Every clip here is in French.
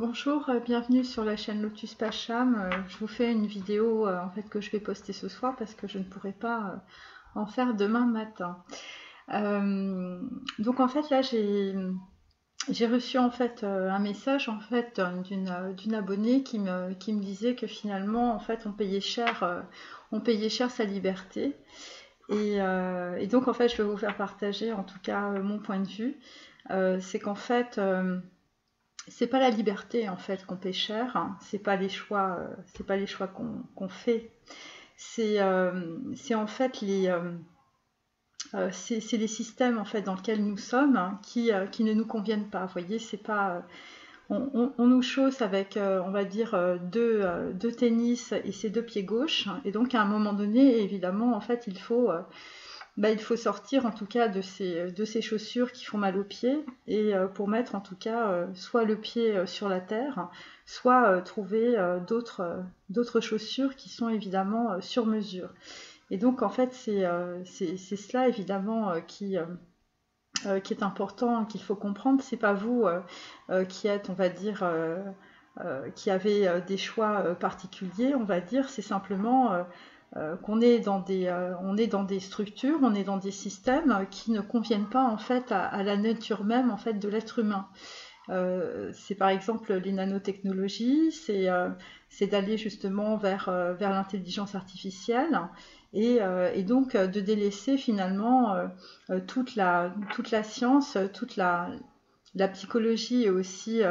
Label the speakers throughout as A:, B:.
A: Bonjour, euh, bienvenue sur la chaîne Lotus Pacham. Euh, je vous fais une vidéo euh, en fait que je vais poster ce soir parce que je ne pourrai pas en faire demain matin. donc en fait là j'ai j'ai reçu en fait un message en fait d'une abonnée qui me, disait que finalement en fait on payait cher on payait cher sa liberté et, et, donc en fait je vais vous faire partager en tout cas mon point de vue c'est qu'en fait c'est pas la liberté en fait qu'on paie cher, hein. c'est pas les choix, euh, c'est pas les choix qu'on fait. C'est euh, en fait les euh, c'est les systèmes en fait dans lesquels nous sommes hein, qui, qui, ne nous conviennent pas. Vous voyez, c'est pas on, nous chausse avec, on va dire, deux, deux, tennis et ses deux pieds gauches. Et donc, à un moment donné, évidemment, en fait, il faut, bah, il faut sortir en tout cas de ces, chaussures qui font mal aux pieds et euh, pour mettre en tout cas euh, soit le pied euh, sur la terre, soit trouver d'autres, chaussures qui sont évidemment sur mesure. Et donc en fait c'est, cela évidemment qui, qui est important, qu'il faut comprendre. C'est pas vous qui êtes, on va dire, qui avez des choix particuliers, on va dire, c'est simplement euh, qu'on est dans des, euh, on est dans des structures, on est dans des systèmes qui ne conviennent pas en fait à, la nature même en fait de l'être humain. Euh, c'est par exemple les nanotechnologies, c'est d'aller justement vers, vers l'intelligence artificielle et, et, donc de délaisser finalement toute, la, toute la science, toute la, la psychologie et aussi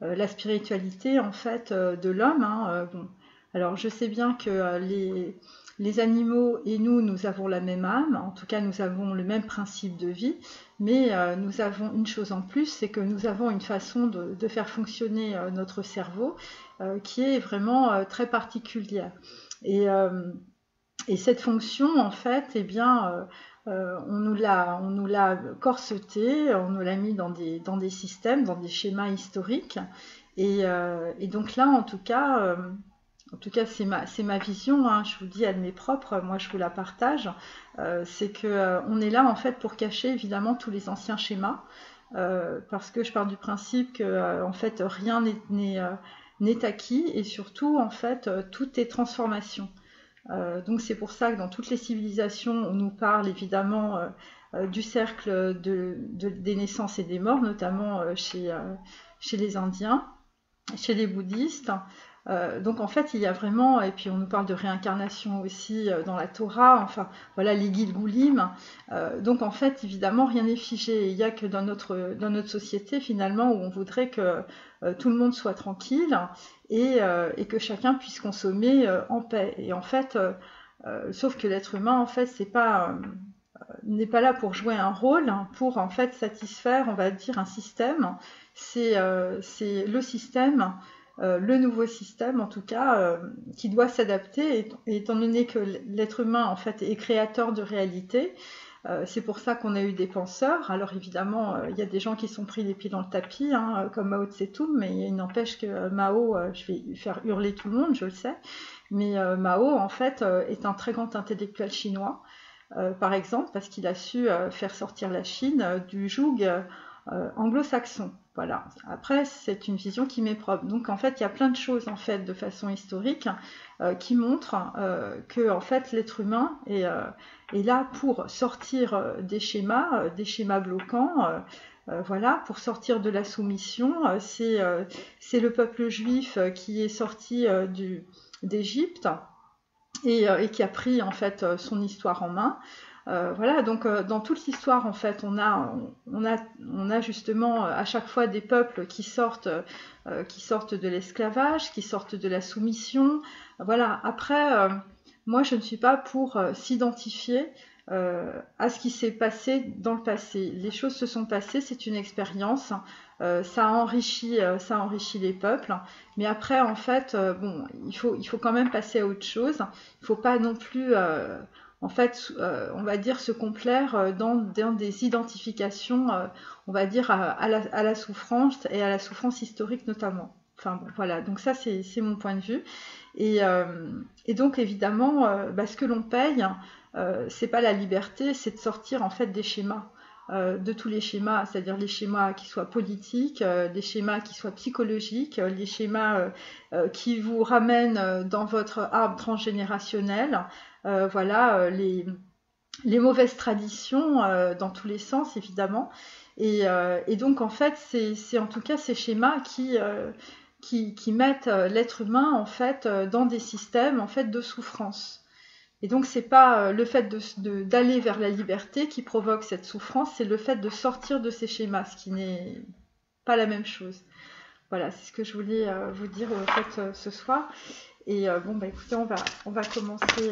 A: la spiritualité en fait de l'homme. Hein, bon, alors je sais bien que euh, les, animaux et nous, nous avons la même âme, en tout cas nous avons le même principe de vie, mais euh, nous avons une chose en plus, c'est que nous avons une façon de, faire fonctionner euh, notre cerveau qui est vraiment très particulière. Et, cette fonction, en fait, eh bien, on nous l'a corseté, on nous l'a mis dans des, systèmes, dans des schémas historiques. Et donc là, en tout cas, en tout cas c'est ma, vision, hein. je vous dis elle m'est propre, moi je vous la partage, euh, c'est que euh, est là en fait pour cacher évidemment tous les anciens schémas, euh, parce que je pars du principe que en fait rien n'est acquis et surtout en fait tout est transformation. donc c'est pour ça que dans toutes les civilisations on nous parle évidemment du cercle des naissances et des morts, notamment chez les Indiens, chez les bouddhistes. Euh, donc en fait, il y a vraiment, et puis on nous parle de réincarnation aussi euh, dans la Torah, enfin voilà les Gilgulim. Euh, donc en fait, évidemment, rien n'est figé. Il n'y a que dans notre, dans notre société finalement où on voudrait que tout le monde soit tranquille et, et que chacun puisse consommer en paix. Et en fait, sauf que l'être humain, en fait, c'est pas n'est pas là pour jouer un rôle, hein, pour en fait satisfaire, on va dire, un système. C'est le système euh, le nouveau système, en tout cas, euh, qui doit s'adapter, étant donné que l'être humain, en fait, est créateur de réalité. Euh, c'est pour ça qu'on a eu des penseurs. Alors évidemment, il y a des gens qui sont pris les pieds dans le tapis, hein, comme Mao Tse-tung, mais il n'empêche que Mao, je vais faire hurler tout le monde, je le sais, mais Mao, en fait, est un très grand intellectuel chinois, par exemple, parce qu'il a su faire sortir la Chine du joug anglo-saxon. Voilà. Après, c'est une vision qui m'est. Donc, en fait, il y a plein de choses, en fait, de façon historique, euh, qui montrent euh, que, en fait, l'être humain est, euh, là pour sortir des schémas, des schémas bloquants. voilà, pour sortir de la soumission, c'est le peuple juif qui est sorti d'Égypte et, qui a pris en fait son histoire en main. Euh, voilà, donc euh, dans toute l'histoire, en fait, on a, on a, on a justement euh, à chaque fois des peuples qui sortent, qui sortent de l'esclavage, qui sortent de la soumission. Voilà, après, moi, je ne suis pas pour s'identifier à ce qui s'est passé dans le passé. Les choses se sont passées, c'est une expérience, ça, a enrichi, ça enrichi les peuples, mais après, en fait, bon, il faut, il faut quand même passer à autre chose. Il ne faut pas non plus en fait, euh, on va dire, se complaire euh, dans, des identifications, euh, on va dire, à, la, souffrance et à la souffrance historique notamment. Enfin bon, voilà, donc ça c'est mon point de vue. Et, donc évidemment, bah, ce que l'on paye, c'est pas la liberté, c'est de sortir en fait des schémas. de tous les schémas, c'est-à-dire les schémas qui soient politiques, les schémas qui soient psychologiques, les schémas qui vous ramènent dans votre arbre transgénérationnel, voilà, les, les, mauvaises traditions dans tous les sens, évidemment. Et, et donc, en fait, c'est en tout cas ces schémas qui qui, mettent euh, l'être humain en fait euh, dans des systèmes en fait de souffrance. Et donc c'est pas euh, le fait d'aller vers la liberté qui provoque cette souffrance, c'est le fait de sortir de ces schémas, ce qui n'est pas la même chose. Voilà, c'est ce que je voulais vous dire en fait ce soir. Et bon bah écoutez, on va commencer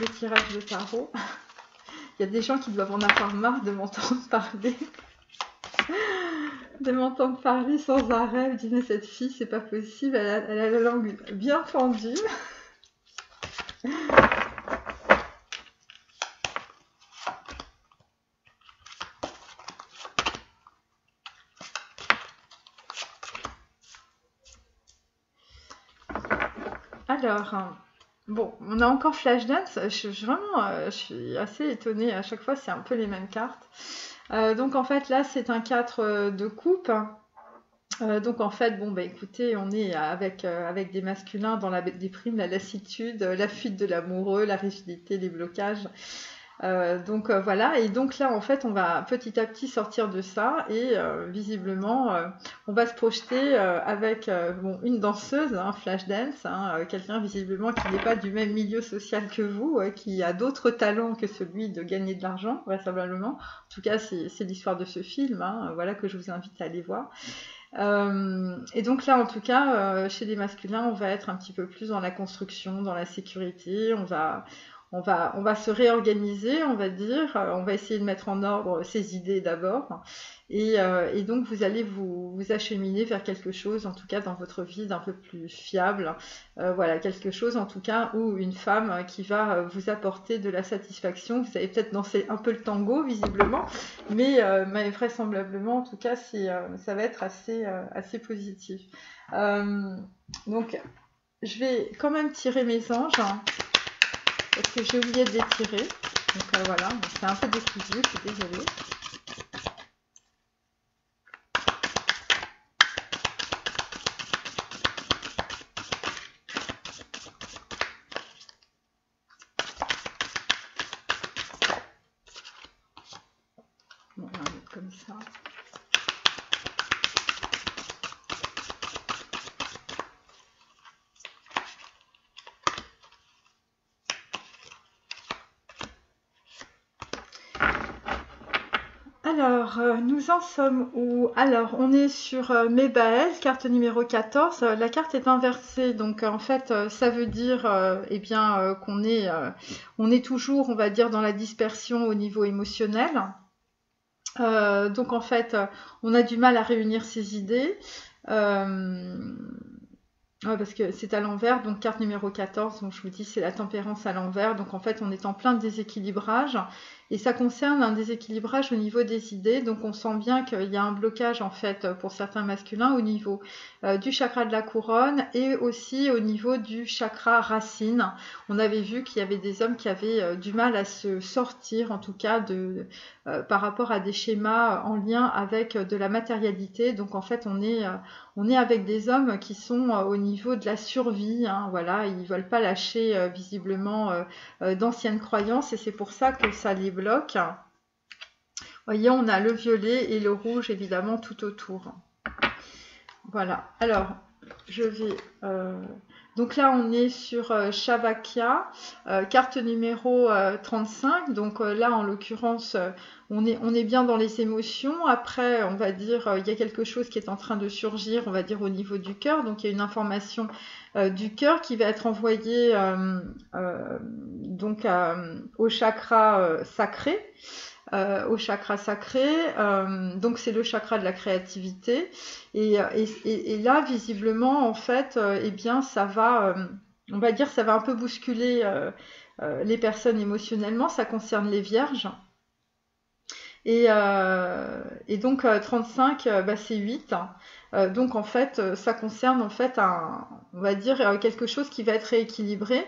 A: le tirage de tarot. Il y a des gens qui doivent en avoir marre de m'entendre parler de m'entendre parler sans arrêt. Je cette fille, c'est pas possible, elle a, la langue bien fendue. Alors, bon, on a encore Flashdance. Je, je, vraiment, euh, je suis assez étonnée. À chaque fois, c'est un peu les mêmes cartes. Euh, donc en fait là c'est un 4 euh, de coupe. Euh, donc en fait, bon bah écoutez, on est avec, avec des masculins dans la déprime, la lassitude, la fuite de l'amoureux, la rigidité, les blocages. Euh, donc euh, voilà, et donc là en fait on va petit à petit sortir de ça et euh, visiblement on va se projeter avec bon, une danseuse, un hein, flash dance, hein, quelqu'un visiblement qui n'est pas du même milieu social que vous, qui a d'autres talents que celui de gagner de l'argent vraisemblablement. En tout cas c'est l'histoire de ce film, hein, voilà que je vous invite à aller voir. et donc là, en tout cas, chez les masculins, on va être un petit peu plus dans la construction, dans la sécurité. On va, on va, se réorganiser, on va dire, on va essayer de mettre en ordre ses idées d'abord, et, euh, donc vous allez vous, acheminer vers quelque chose, en tout cas dans votre vie, d'un peu plus fiable, euh, voilà, quelque chose en tout cas où une femme qui va vous apporter de la satisfaction, vous allez peut-être danser un peu le tango visiblement, mais, euh, vraisemblablement en tout cas ça va être assez, assez positif. donc je vais quand même tirer mes anges parce que j'ai oublié de tirer. Donc euh, voilà, c'est un peu décousu, je suis désolée. Bon, on va mettre comme ça. Alors, euh, nous en Alors, on est sur euh, carte numéro 14. Euh, la carte est inversée, donc en fait, euh, ça veut dire eh bien, qu'on est, on est toujours, on va dire, dans la dispersion au niveau émotionnel. donc en fait, on a du mal à réunir ses idées. parce que c'est à l'envers, donc carte numéro 14, donc je vous dis c'est la tempérance à l'envers, donc en fait on est en plein déséquilibrage et ça concerne un déséquilibrage au niveau des idées. Donc on sent bien qu'il y a un blocage en fait pour certains masculins au niveau euh, du chakra de la couronne et aussi au niveau du chakra racine. On avait vu qu'il y avait des hommes qui avaient euh, du mal à se sortir en tout cas de, euh, par rapport à des schémas en lien avec de la matérialité. Donc en fait on est, on est avec des hommes qui sont au niveau de la survie. Hein, voilà, ils veulent pas lâcher visiblement d'anciennes croyances et c'est pour ça que ça les blocs. Voyez, on a le violet et le rouge évidemment tout autour. Voilà. Alors, je vais... Euh, donc là, on est sur euh, Shavakia, euh, carte numéro 35. Donc là, en l'occurrence, on est, on est bien dans les émotions. Après, on va dire, il y a quelque chose qui est en train de surgir, on va dire, au niveau du cœur. Donc il y a une information du cœur qui va être envoyée donc au chakra sacré. Euh, au chakra sacré. Euh, donc c'est le chakra de la créativité. Et, là, visiblement, en fait, eh bien, ça va, euh, on va dire, ça va un peu bousculer les personnes émotionnellement. Ça concerne les vierges. Et, donc 35, bah, c'est 8. Euh, donc en fait, euh, ça concerne en fait un, on va dire euh, quelque chose qui va être rééquilibré.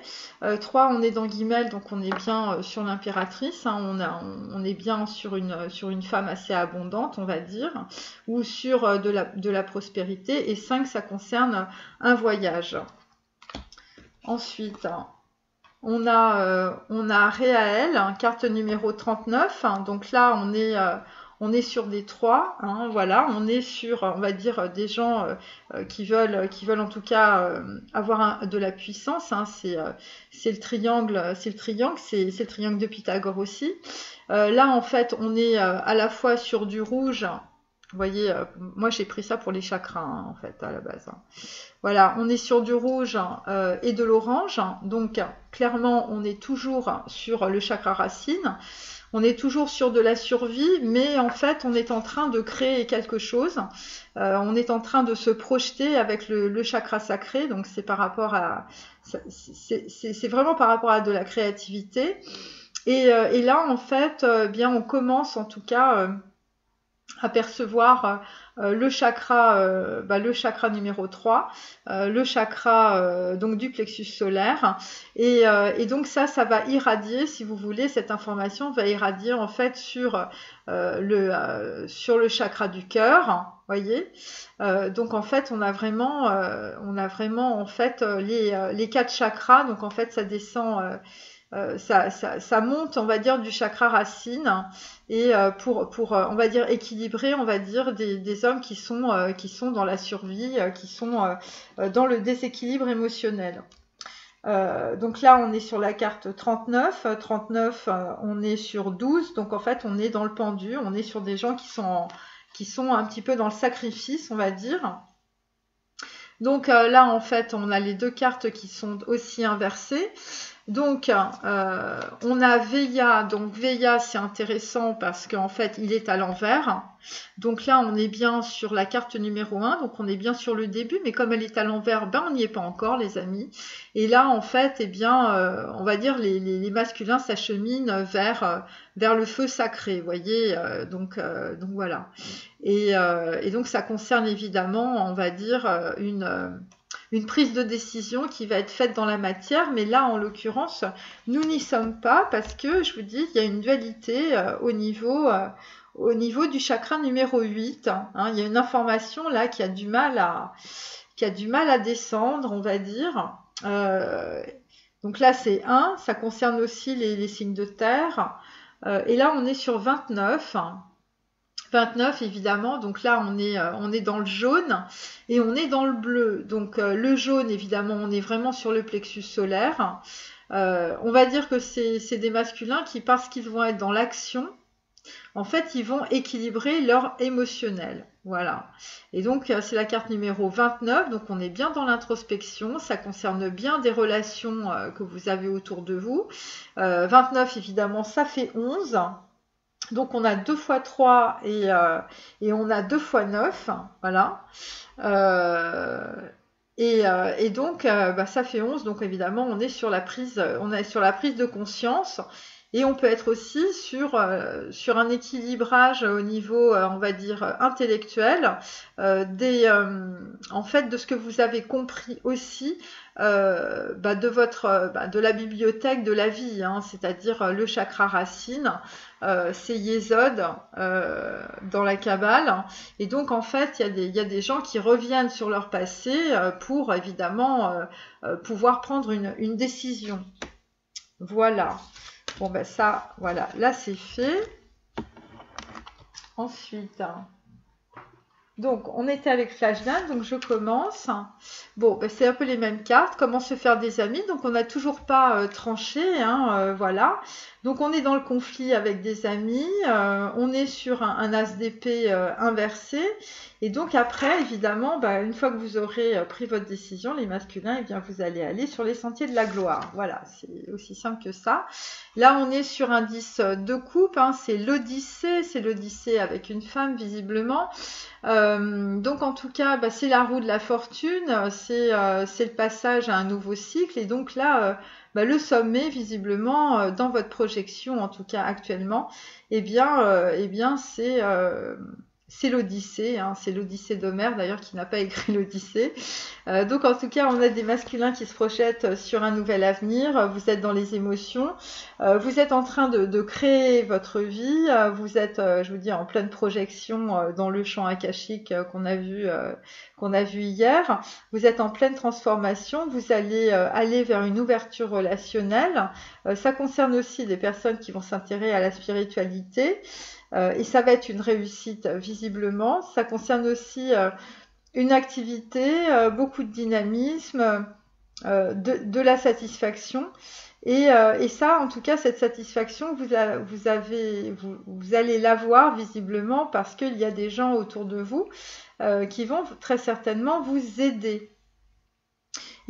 A: 3, on est dans Guimel, donc on est bien sur l'impératrice, hein. on, on, est bien sur une, sur une femme assez abondante, on va dire, ou sur de la, de la prospérité. Et 5, ça concerne un voyage. Ensuite, on a, on a Réaël, carte numéro 39. donc là, on est on est sur des trois, hein, voilà, on est sur, on va dire, des gens euh, euh, qui veulent, qui veulent en tout cas euh, avoir de la puissance. Hein, c'est, le triangle, c'est le triangle, c'est, le triangle de Pythagore aussi. là, en fait, on est à la fois sur du rouge. Vous voyez, moi j'ai pris ça pour les chakras hein, en fait à la base. Voilà, on est sur du rouge et de l'orange. Donc clairement, on est toujours sur le chakra racine on est toujours sur de la survie, mais en fait, on est en train de créer quelque chose. Euh, on est en train de se projeter avec le, chakra sacré. Donc, c'est par rapport à, c'est vraiment par rapport à de la créativité. Et, euh, là, en fait, euh, bien, on commence en tout cas à percevoir euh, le chakra, euh, bah, le chakra numéro 3, euh, le chakra donc du plexus solaire. Et, donc ça, ça va irradier, si vous voulez, cette information va irradier en fait sur, le, sur le chakra du cœur, voyez. donc en fait, on a vraiment, on a vraiment en fait les, les quatre chakras. Donc en fait, ça descend euh, ça, monte, on va dire, du chakra racine et euh, pour, pour euh, on va dire, équilibrer, on va dire, des, des hommes qui sont, qui sont dans la survie, qui sont dans le déséquilibre émotionnel. donc là, on est sur la carte 39. 39, on est sur 12. Donc en fait, on est dans le pendu. On est sur des gens qui sont, qui sont un petit peu dans le sacrifice, on va dire. Donc là, en fait, on a les deux cartes qui sont aussi inversées. Donc, euh, on a Veya. Donc, Veya, c'est intéressant parce qu'en fait, il est à l'envers. Donc là, on est bien sur la carte numéro 1. Donc, on est bien sur le début. Mais comme elle est à l'envers, ben, on n'y est pas encore, les amis. Et là, en fait, eh bien, euh, on va dire, les, masculins s'acheminent vers, euh, vers le feu sacré. Vous voyez donc, donc, voilà. Et, donc, ça concerne évidemment, on va dire, une une prise de décision qui va être faite dans la matière, mais là, en l'occurrence, nous n'y sommes pas parce que, je vous dis, il y a une dualité euh, au, niveau, euh, au niveau du chakra numéro 8. Hein. il y a une information là qui a du mal à, qui a du mal à descendre, on va dire. Euh, donc là, c'est 1, ça concerne aussi les signes de terre. et là, on est sur 29. 29 évidemment, donc là on est, euh, on est dans le jaune et on est dans le bleu. Donc euh, le jaune évidemment on est vraiment sur le plexus solaire. Euh, on va dire que c'est des masculins qui parce qu'ils vont être dans l'action, en fait ils vont équilibrer leur émotionnel. Voilà. Et donc c'est la carte numéro 29, donc on est bien dans l'introspection, ça concerne bien des relations que vous avez autour de vous. 29 évidemment ça fait 11. Donc on a 2 fois 3 euh, et, on a 2 fois 9. Voilà. Euh, euh, et, donc bah, ça fait 11. Donc évidemment on est sur la prise, on est sur la prise de conscience. Et on peut être aussi sur, sur un équilibrage au niveau, on va dire, intellectuel, des, en fait, de ce que vous avez compris aussi euh, bah, de votre euh, bah, de la bibliothèque de la vie, hein, c'est-à-dire euh, le chakra racine, c'est Yesod dans la Kabbale. Et donc en fait, il y, a des, gens qui reviennent sur leur passé pour évidemment pouvoir prendre une, une, décision. Voilà. Bon ben ça, voilà, là c'est fait. Ensuite. Donc, on était avec Flashdance, donc je commence. Bon, ben, c'est un peu les mêmes cartes. Comment se faire des amis? Donc, on n'a toujours pas euh, tranché, hein, euh, voilà. Donc, on est dans le conflit avec des amis. Euh, on est sur un, as d'épée inversé. Et donc, après, évidemment, ben, une fois que vous aurez pris votre décision, les masculins, eh bien, vous allez aller sur les sentiers de la gloire. Voilà, c'est aussi simple que ça. Là, on est sur un 10 de coupe. Hein, c'est l'Odyssée. C'est l'Odyssée avec une femme, visiblement. Euh, donc en tout cas, bah, c'est la roue de la fortune, euh, c'est le passage à un nouveau cycle. Et donc là, euh, bah, le sommet, visiblement, dans votre projection, en tout cas actuellement, eh bien, eh bien c'est c'est l'Odyssée, hein, c'est l'Odyssée d'Homère d'ailleurs qui n'a pas écrit l'Odyssée. Euh, donc en tout cas, on a des masculins qui se projettent sur un nouvel avenir, vous êtes dans les émotions, euh, vous êtes en train de, créer votre vie, euh, vous êtes, je vous dis, en pleine projection dans le champ akashique qu'on a vu qu'on a vu hier, vous êtes en pleine transformation, vous allez aller vers une ouverture relationnelle. ça concerne aussi les personnes qui vont s'intéresser à la spiritualité. Euh, et ça va être une réussite visiblement. Ça concerne aussi euh, une activité, euh, beaucoup de dynamisme, de, la satisfaction. Et, ça, en tout cas, cette satisfaction, vous, allez l'avoir visiblement parce qu'il y a des gens autour de vous qui vont très certainement vous aider.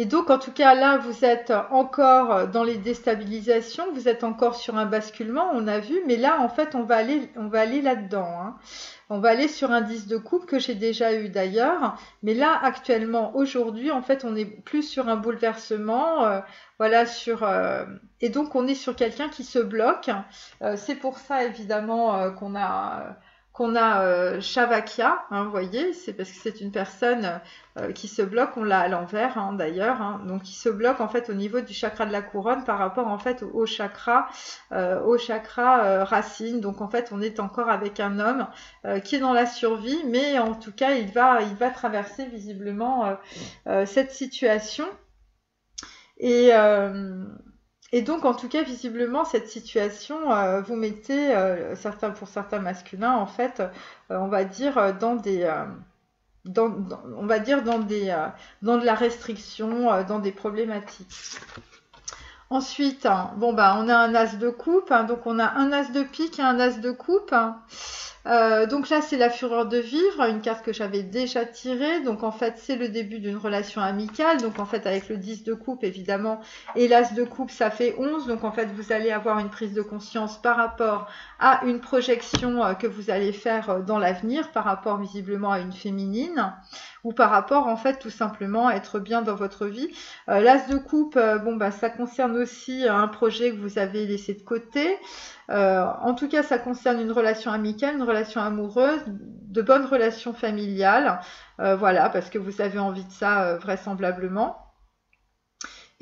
A: Et donc, en tout cas, là, vous êtes encore dans les déstabilisations, vous êtes encore sur un basculement, on a vu, mais là, en fait, on va aller, on va aller là-dedans. Hein. On va aller sur un 10 de coupe que j'ai déjà eu d'ailleurs, mais là, actuellement, aujourd'hui, en fait, on est plus sur un bouleversement, euh, voilà, sur... Euh, et donc, on est sur quelqu'un qui se bloque. Euh, c'est pour ça, évidemment, qu'on a qu'on a euh, Shavakia, hein, vous voyez, c'est parce que c'est une personne euh, qui se bloque, on l'a à l'envers hein, d'ailleurs, hein, donc qui se bloque en fait au niveau du chakra de la couronne par rapport en fait au, chakra, euh, au chakra racine. Donc en fait, on est encore avec un homme qui est dans la survie, mais en tout cas, il va, il va traverser visiblement cette situation. Et et donc, en tout cas, visiblement, cette situation, euh, vous mettez, euh, certains, pour certains masculins, en fait, euh, on va dire, dans des... Dans, on va dire dans, des, dans de la restriction, dans des problématiques. Ensuite, hein, bon bah on a un as de coupe, hein, donc on a un as de pique et un as de coupe. Euh, donc là, c'est la fureur de vivre, une carte que j'avais déjà tirée. Donc en fait, c'est le début d'une relation amicale. Donc en fait, avec le 10 de coupe, évidemment, et l'as de coupe, ça fait 11. Donc en fait, vous allez avoir une prise de conscience par rapport à une projection euh, que vous allez faire euh, dans l'avenir, par rapport visiblement à une féminine, ou par rapport en fait tout simplement à être bien dans votre vie. l'as de coupe, bon bah ça concerne aussi un projet que vous avez laissé de côté. Euh, en tout cas, ça concerne une relation amicale, une relation amoureuse, de bonnes relations familiales. Euh, voilà, parce que vous avez envie de ça euh, vraisemblablement.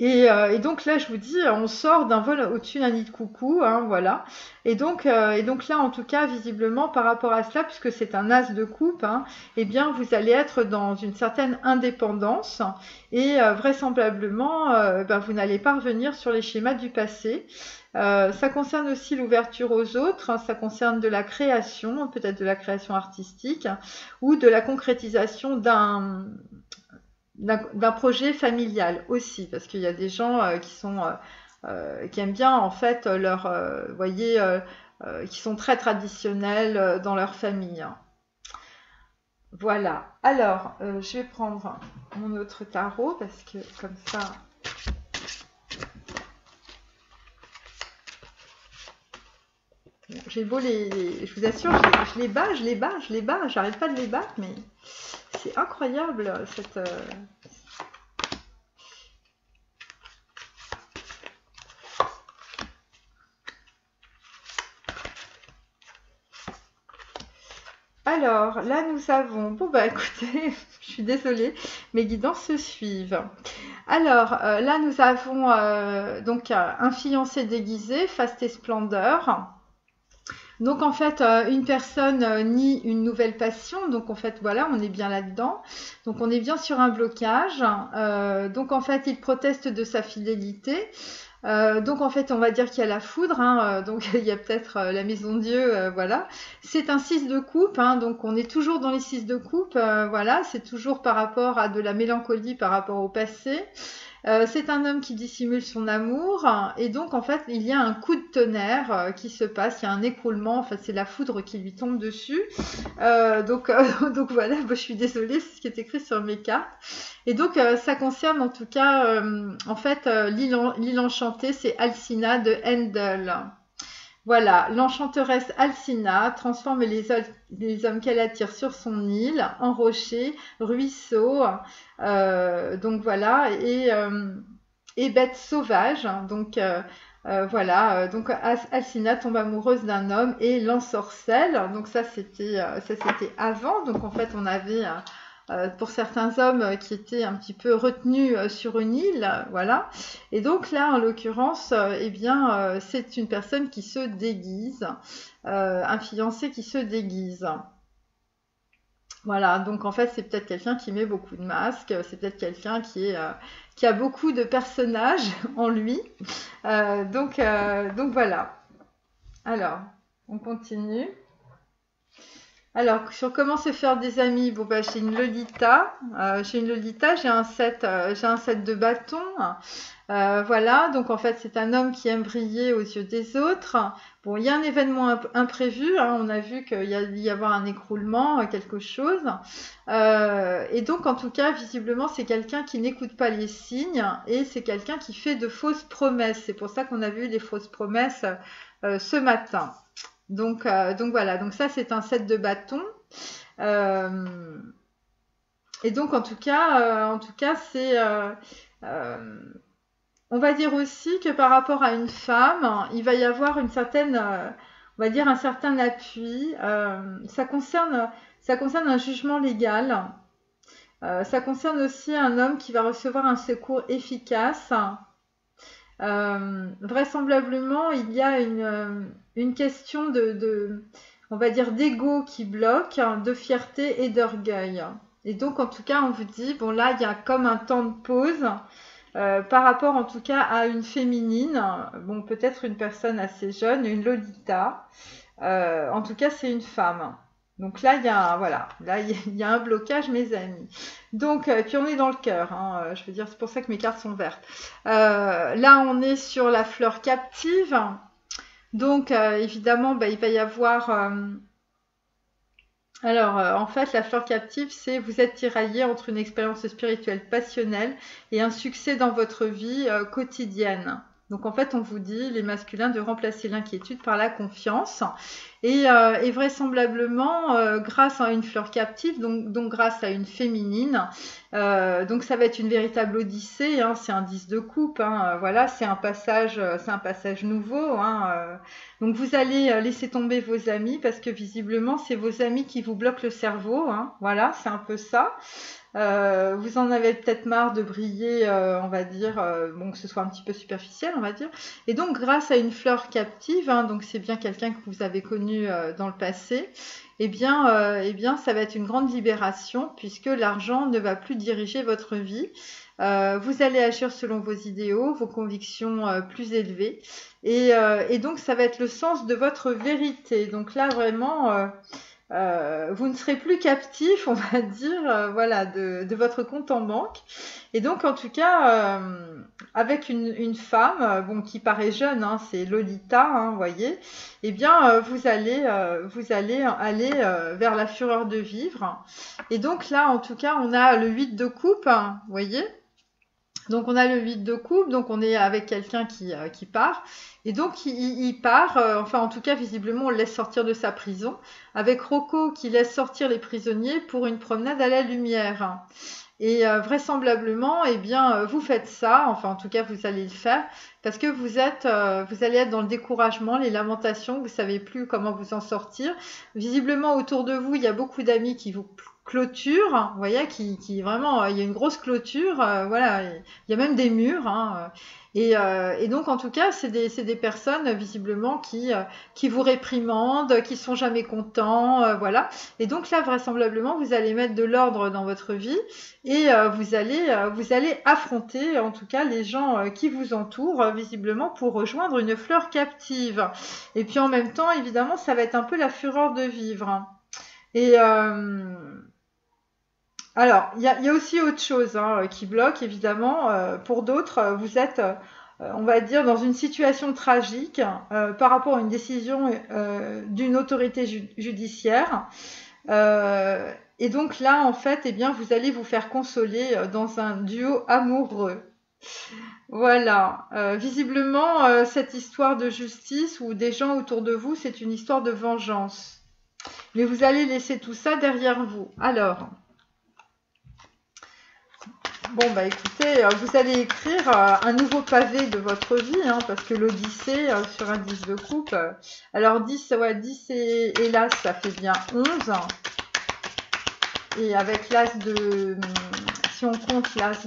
A: Et, donc là, je vous dis, on sort d'un vol au-dessus d'un nid de coucou, hein, voilà. Et donc, et donc là, en tout cas, visiblement, par rapport à cela, puisque c'est un as de coupe, hein, eh bien, vous allez être dans une certaine indépendance et vraisemblablement, ben, vous n'allez pas revenir sur les schémas du passé. Euh, ça concerne aussi l'ouverture aux autres, hein, ça concerne de la création, peut-être de la création artistique, ou de la concrétisation d'un d'un projet familial aussi, parce qu'il y a des gens euh, qui sont euh, qui aiment bien en fait leur, voyez, qui sont très traditionnels dans leur famille. Voilà. Alors, je vais prendre mon autre tarot parce que comme ça, J'ai beau les, Je vous assure, je, les bats, je les bats, je les bats, j'arrête pas de les battre, mais c'est incroyable cette. Euh, Alors, là, nous avons... Bon, bah écoutez, je suis désolée, mes guidances se suivent. Alors, euh, là, nous avons euh, donc un fiancé déguisé, faste et splendeur. Donc en fait, euh, une personne euh, nie une nouvelle passion. Donc en fait, voilà, on est bien là-dedans. Donc on est bien sur un blocage. Euh, donc en fait, il proteste de sa fidélité. donc en fait, on va dire qu'il y a la foudre, hein, donc il y a peut-être la maison de Dieu, voilà. C'est un 6 de coupe, hein, donc on est toujours dans les 6 de coupe, voilà, c'est toujours par rapport à de la mélancolie par rapport au passé. Euh, c'est un homme qui dissimule son amour et donc en fait il y a un coup de tonnerre euh, qui se passe, il y a un écroulement, en fait c'est la foudre qui lui tombe dessus. Euh, donc, donc voilà, je suis désolée, c'est ce qui est écrit sur mes cartes. Et donc ça concerne en tout cas en fait l'île enchantée, c'est Alcina de Handel. Voilà, l'enchanteresse Alcina transforme les, hommes qu'elle attire sur son île en rochers, ruisseaux, euh, donc voilà, et, euh, bêtes sauvages. Donc, euh, voilà, donc Alcina tombe amoureuse d'un homme et l'ensorcelle. Donc ça c'était ça c'était avant. Donc en fait on avait pour certains hommes euh, qui étaient un petit peu retenus euh, sur une île, voilà. Et donc là, en l'occurrence, eh bien, c'est une personne qui se déguise, un fiancé qui se déguise. Voilà, donc en fait, c'est peut-être quelqu'un qui met beaucoup de masques, c'est peut-être quelqu'un qui, a beaucoup de personnages en lui. donc voilà. Alors, on continue. Alors, sur comment se faire des amis, bon, bah, j'ai une Lolita. Euh, j'ai une Lolita, j'ai un, set, euh, de bâtons. Euh, voilà, donc en fait, c'est un homme qui aime briller aux yeux des autres. Bon, il y a un événement imprévu. Hein, on a vu qu'il y a y avoir un écroulement, quelque chose. et donc, en tout cas, visiblement, c'est quelqu'un qui n'écoute pas les signes et c'est quelqu'un qui fait de fausses promesses. C'est pour ça qu'on a vu des fausses promesses ce matin. Donc, euh, donc voilà, donc ça c'est un set de bâtons. Euh, et donc en tout cas, euh, en tout cas c'est, on va dire aussi que par rapport à une femme, il va y avoir une certaine, on va dire un certain appui. ça concerne un jugement légal. ça concerne aussi un homme qui va recevoir un secours efficace. vraisemblablement, il y a une, une question de, on va dire, d'ego qui bloque, hein, de fierté et d'orgueil. Et donc, en tout cas, on vous dit, bon là, il y a comme un temps de pause euh, par rapport, en tout cas, à une féminine, bon, peut-être une personne assez jeune, une Lolita. Euh, en tout cas, c'est une femme. Donc là, il y a, voilà, là, il y a un blocage, mes amis. Donc, euh, puis on est dans le cœur. Hein, je veux dire, c'est pour ça que mes cartes sont vertes. là, on est sur la fleur captive. Donc, euh, évidemment, bah, il va y avoir... Euh, alors, euh, en fait, la fleur captive, c'est vous êtes tiraillé entre une expérience spirituelle passionnelle et un succès dans votre vie quotidienne. Donc en fait, on vous dit, les masculins, de remplacer l'inquiétude par la confiance. Et, euh, vraisemblablement, euh, grâce à une fleur captive, donc, grâce à une féminine, euh, donc ça va être une véritable odyssée, hein, c'est un 10 de coupe, hein, voilà, c'est un passage, nouveau. Hein, donc vous allez laisser tomber vos amis parce que visiblement, c'est vos amis qui vous bloquent le cerveau, voilà, c'est un peu ça. Euh, vous en avez peut-être marre de briller, euh, on va dire, euh, bon, que ce soit un petit peu superficiel, on va dire. Et donc, grâce à une fleur captive, hein, donc c'est bien quelqu'un que vous avez connu dans le passé, eh bien, eh bien, ça va être une grande libération puisque l'argent ne va plus diriger votre vie. vous allez agir selon vos idéaux, vos convictions plus élevées. Et, donc, ça va être le sens de votre vérité. Donc là, vraiment euh, vous ne serez plus captif, on va dire, euh, voilà, de, votre compte en banque. Et donc, en tout cas, euh, avec une, femme, bon, qui paraît jeune, hein, c'est Lolita, hein, voyez, eh bien, vous allez, vous allez aller vers la fureur de vivre. Et donc là, en tout cas, on a le 8 de coupe, hein, voyez. Donc on a le 8 de coupe, donc on est avec quelqu'un qui, qui part. Et donc il, part, euh, enfin en tout cas visiblement on le laisse sortir de sa prison, avec Rocco qui laisse sortir les prisonniers pour une promenade à la lumière. Et euh, vraisemblablement, eh bien, euh, vous faites ça, enfin en tout cas vous allez le faire, parce que vous êtes, vous allez être dans le découragement, les lamentations, vous savez plus comment vous en sortir. Visiblement autour de vous, il y a beaucoup d'amis qui vous clôturent, vous voyez, qui, qui vraiment, il y a une grosse clôture, voilà, il y a même des murs. Hein, euh, et, donc, en tout cas, c'est des, personnes visiblement qui, euh, qui vous réprimandent, qui sont jamais contents, euh, voilà. Et donc là, vraisemblablement, vous allez mettre de l'ordre dans votre vie et vous allez, vous allez affronter, en tout cas, les gens qui vous entourent, visiblement, pour rejoindre une fleur captive. Et puis en même temps, évidemment, ça va être un peu la fureur de vivre. Et alors, il y, a, aussi autre chose hein, qui bloque, évidemment. Euh, pour d'autres, euh, vous êtes, euh, on va dire, dans une situation tragique par rapport à une décision d'une autorité judiciaire. et donc là, en fait, eh bien, vous allez vous faire consoler dans un duo amoureux. Voilà. visiblement, cette histoire de justice ou des gens autour de vous, c'est une histoire de vengeance. Mais vous allez laisser tout ça derrière vous. Alors, Bon, bah écoutez, euh, vous allez écrire euh, un nouveau pavé de votre vie, hein, parce que l'Odyssée euh, sur un 10 de coupe. alors 10, ouais, 10 et, l'As, ça fait bien 11. Et avec l'As de... Si on compte l'As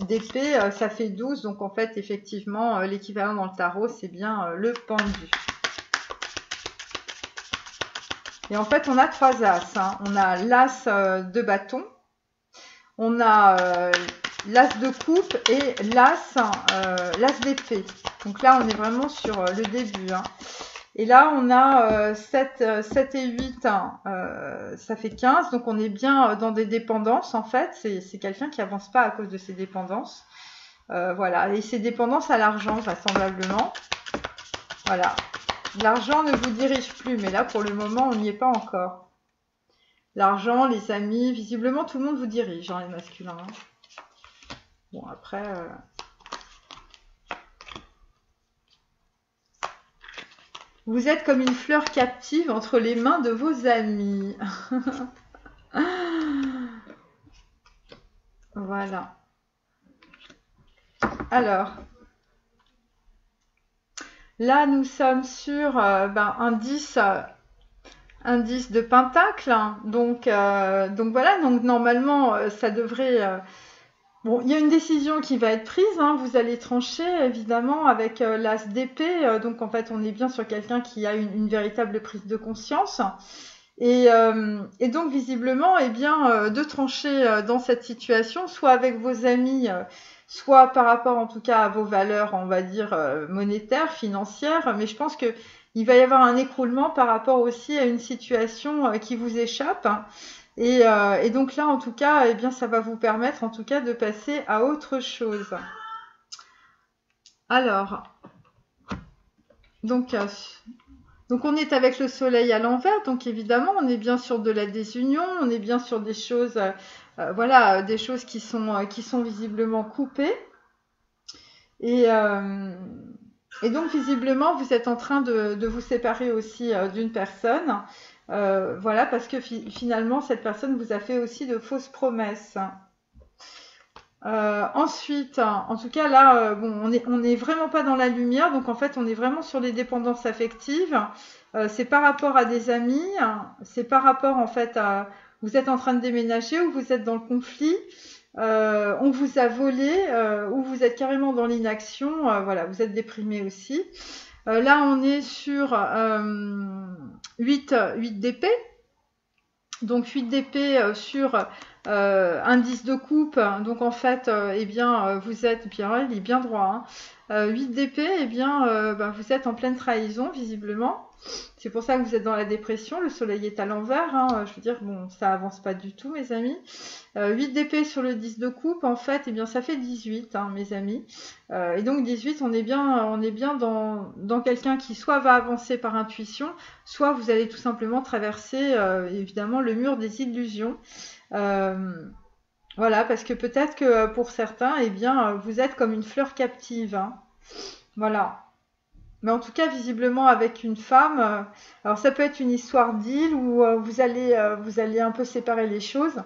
A: d'épée, ça fait 12. Donc en fait, effectivement, l'équivalent dans le tarot, c'est bien le pendu. Et en fait, on a trois As. Hein. On a l'As de bâton on a euh, l'as de coupe et l'as euh, l'as d'épée. Donc là, on est vraiment sur euh, le début. Hein. Et là, on a 7, 7 et 8, hein, ça fait 15. Donc on est bien dans des dépendances, en fait. C'est quelqu'un qui avance pas à cause de ses dépendances. voilà, et ses dépendances à l'argent, vraisemblablement. Voilà. L'argent ne vous dirige plus, mais là, pour le moment, on n'y est pas encore. L'argent, les amis, visiblement tout le monde vous dirige, hein, les masculins. Hein. Bon, après... Euh, vous êtes comme une fleur captive entre les mains de vos amis. voilà. Alors, là, nous sommes sur euh, ben, un 10 indice de pentacle. Hein. Donc, euh, donc voilà, donc normalement, euh, ça devrait... Euh, bon, il y a une décision qui va être prise, hein. vous allez trancher évidemment avec l'as d'épée, donc en fait on est bien sur quelqu'un qui a une, véritable prise de conscience. Et, et donc visiblement, eh bien, de trancher dans cette situation, soit avec vos amis, soit par rapport en tout cas à vos valeurs, on va dire, monétaires, financières, mais je pense que il va y avoir un écroulement par rapport aussi à une situation euh, qui vous échappe. Euh, et, donc là, en tout cas, eh bien, ça va vous permettre, en tout cas, de passer à autre chose. Alors, donc, euh, donc on est avec le soleil à l'envers. Donc évidemment, on est bien sur de la désunion, on est bien sur des choses, voilà, des choses qui sont, qui sont visiblement coupées. Et, et donc, visiblement, vous êtes en train de, vous séparer aussi euh, d'une personne. Euh, voilà, parce que finalement, cette personne vous a fait aussi de fausses promesses. Euh, ensuite, en tout cas là, bon, on n'est on est vraiment pas dans la lumière, donc en fait, on est vraiment sur les dépendances affectives. c'est par rapport à des amis, c'est par rapport en fait à vous êtes en train de déménager ou vous êtes dans le conflit. Euh, on vous a volé euh, ou vous êtes carrément dans l'inaction, euh, voilà, vous êtes déprimé aussi. là, on est sur 8, 8 d'épée. Donc 8 d'épée sur indice de coupe. Donc en fait, eh bien, vous êtes, bien, il est bien droit. Hein. 8 d'épée, eh bien, bah, vous êtes en pleine trahison, visiblement. C'est pour ça que vous êtes dans la dépression. Le soleil est à l'envers. Hein. Je veux dire, bon, ça avance pas du tout, mes amis. 8 euh, d'épée sur le 10 de coupe, en fait, eh bien, ça fait 18, hein, mes amis. Euh, et donc 18, on est bien, on est bien dans, quelqu'un qui soit va avancer par intuition, soit vous allez tout simplement traverser, euh, évidemment, le mur des illusions. voilà, parce que peut-être que pour certains, eh bien, vous êtes comme une fleur captive. Hein. Voilà. Mais en tout cas, visiblement avec une femme, euh, alors ça peut être une histoire d'île où euh, vous allez, euh, vous allez un peu séparer les choses.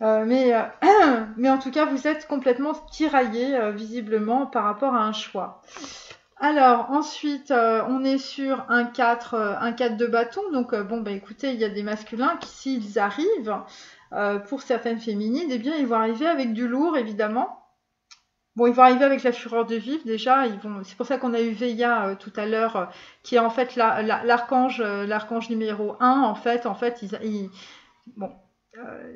A: mais, mais en tout cas, vous êtes complètement tiraillé visiblement par rapport à un choix. Alors ensuite, on est sur un 4, un 4 de bâton. Donc bon, bah écoutez, il y a des masculins qui, s'ils arrivent, pour certaines féminines, eh bien, ils vont arriver avec du lourd, évidemment. Bon, ils vont arriver avec la fureur de vivre déjà. Ils vont. C'est pour ça qu'on a eu Veilla euh, tout à l'heure, euh, qui est en fait l'archange, euh, l'archange numéro 1. En fait, en fait, ils, bon,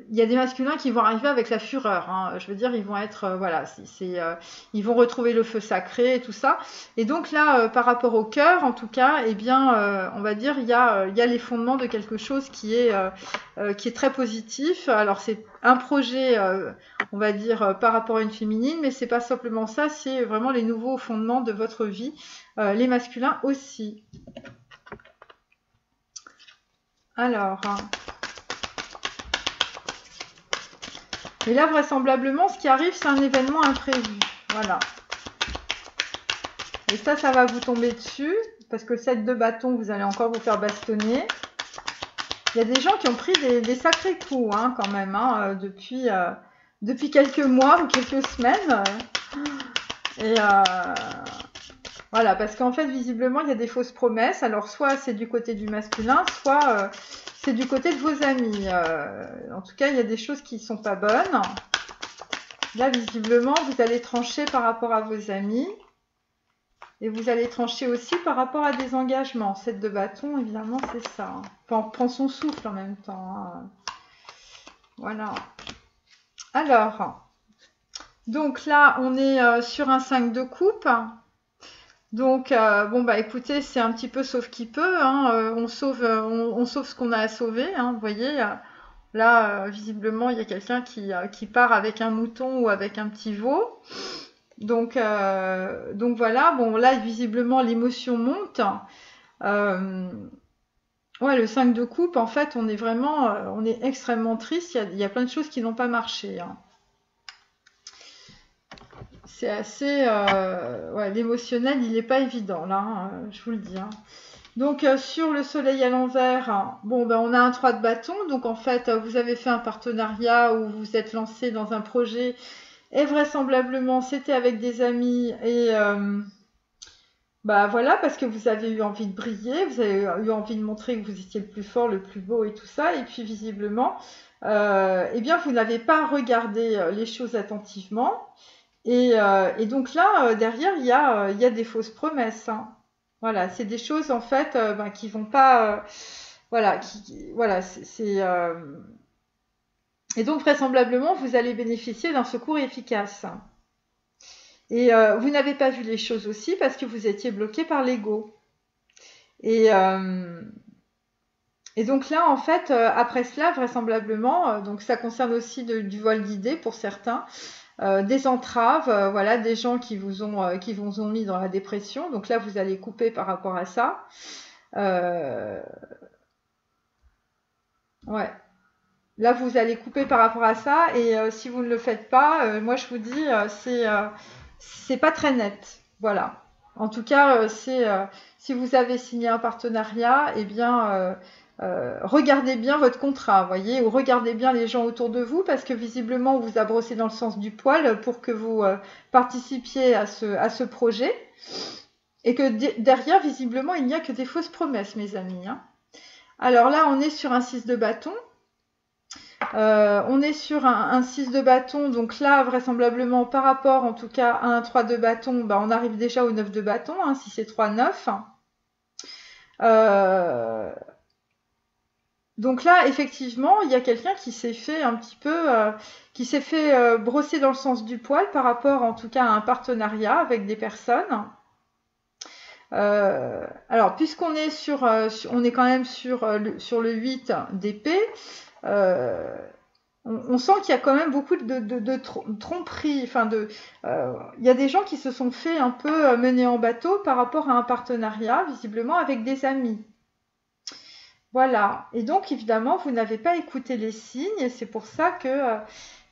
A: il y a des masculins qui vont arriver avec la fureur. Hein. Je veux dire, ils vont être, voilà, ils vont retrouver le feu sacré et tout ça. Et donc là, par rapport au cœur, en tout cas, eh bien, on va dire, il y a, y a les fondements de quelque chose qui est, qui est très positif. Alors c'est un projet, euh, on va dire, euh, par rapport à une féminine, mais c'est pas simplement ça, c'est vraiment les nouveaux fondements de votre vie, euh, les masculins aussi. Alors, et là, vraisemblablement, ce qui arrive, c'est un événement imprévu. Voilà. Et ça, ça va vous tomber dessus, parce que le set de bâton, vous allez encore vous faire bastonner. Il y a des gens qui ont pris des, sacrés coups hein, quand même hein, euh, depuis, euh, depuis quelques mois ou quelques semaines. Et voilà, parce qu'en fait, visiblement, il y a des fausses promesses. Alors, soit c'est du côté du masculin, soit c'est du côté de vos amis. en tout cas, il y a des choses qui ne sont pas bonnes. Là, visiblement, vous allez trancher par rapport à vos amis. Et vous allez trancher aussi par rapport à des engagements. Cette de bâton, évidemment, c'est ça. Hein. son souffle en même temps. Hein. Voilà. Alors, donc là, on est euh, sur un 5 de coupe. Donc, euh, bon, bah écoutez, c'est un petit peu sauf qui peut. Hein. Euh, on, sauve, on, sauve ce qu'on a à sauver. Vous voyez, là, visiblement, il y a quelqu'un qui, qui part avec un mouton ou avec un petit veau. Donc, euh, donc voilà, bon là visiblement l'émotion monte. Euh, ouais, le 5 de coupe, en fait, on est vraiment, euh, on est extrêmement triste. Il y a, plein de choses qui n'ont pas marché. Hein. C'est assez, ouais, l'émotionnel, il n'est pas évident là, hein, je vous le dis. Hein. Donc sur le soleil à l'envers, bon ben on a un 3 de bâton, donc en fait vous avez fait un partenariat ou vous êtes lancé dans un projet et vraisemblablement, c'était avec des amis et euh, bah voilà, parce que vous avez eu envie de briller, vous avez eu envie de montrer que vous étiez le plus fort, le plus beau et tout ça. Et puis visiblement, euh, eh bien, vous n'avez pas regardé euh, les choses attentivement. Et, donc là, derrière, il y a, y a des fausses promesses. Hein. Voilà, c'est des choses en fait ben, qui vont pas. voilà, qui, voilà, c'est et donc, vraisemblablement, vous allez bénéficier d'un secours efficace. Et euh, vous n'avez pas vu les choses aussi parce que vous étiez bloqué par l'ego. Et, euh, donc là, en fait, euh, après cela, vraisemblablement, donc ça concerne aussi du vol d'idées pour certains, des entraves, voilà, des gens qui vous, ont, qui vous ont mis dans la dépression. Donc là, vous allez couper par rapport à ça. ouais. Là, vous allez couper par rapport à ça. Et euh, si vous ne le faites pas, euh, moi, je vous dis, euh, c'est c'est pas très net. Voilà. En tout cas, c'est si vous avez signé un partenariat, eh bien, regardez bien votre contrat, voyez, ou regardez bien les gens autour de vous, parce que visiblement, on vous a brossé dans le sens du poil pour que vous participiez à ce, à ce projet. Et que derrière, visiblement, il n'y a que des fausses promesses, mes amis. Hein. Alors là, on est sur un 6 de bâton. Euh, on est sur un, 6 de bâton, donc là, vraisemblablement, par rapport en tout cas à un 3 de bâton, bah, on arrive déjà au 9 de bâton, hein, si c'est 3, 9. Euh, donc là, effectivement, il y a quelqu'un qui s'est fait un petit peu, euh, qui s'est fait brosser dans le sens du poil par rapport en tout cas à un partenariat avec des personnes. alors, puisqu'on est sur, on est quand même sur, sur le 8 d'épée, euh, on, sent qu'il y a quand même beaucoup de, tromperies. Enfin, de, euh, il y a des gens qui se sont fait un peu euh, mener en bateau par rapport à un partenariat, visiblement avec des amis. Voilà. Et donc, évidemment, vous n'avez pas écouté les signes, c'est pour ça que,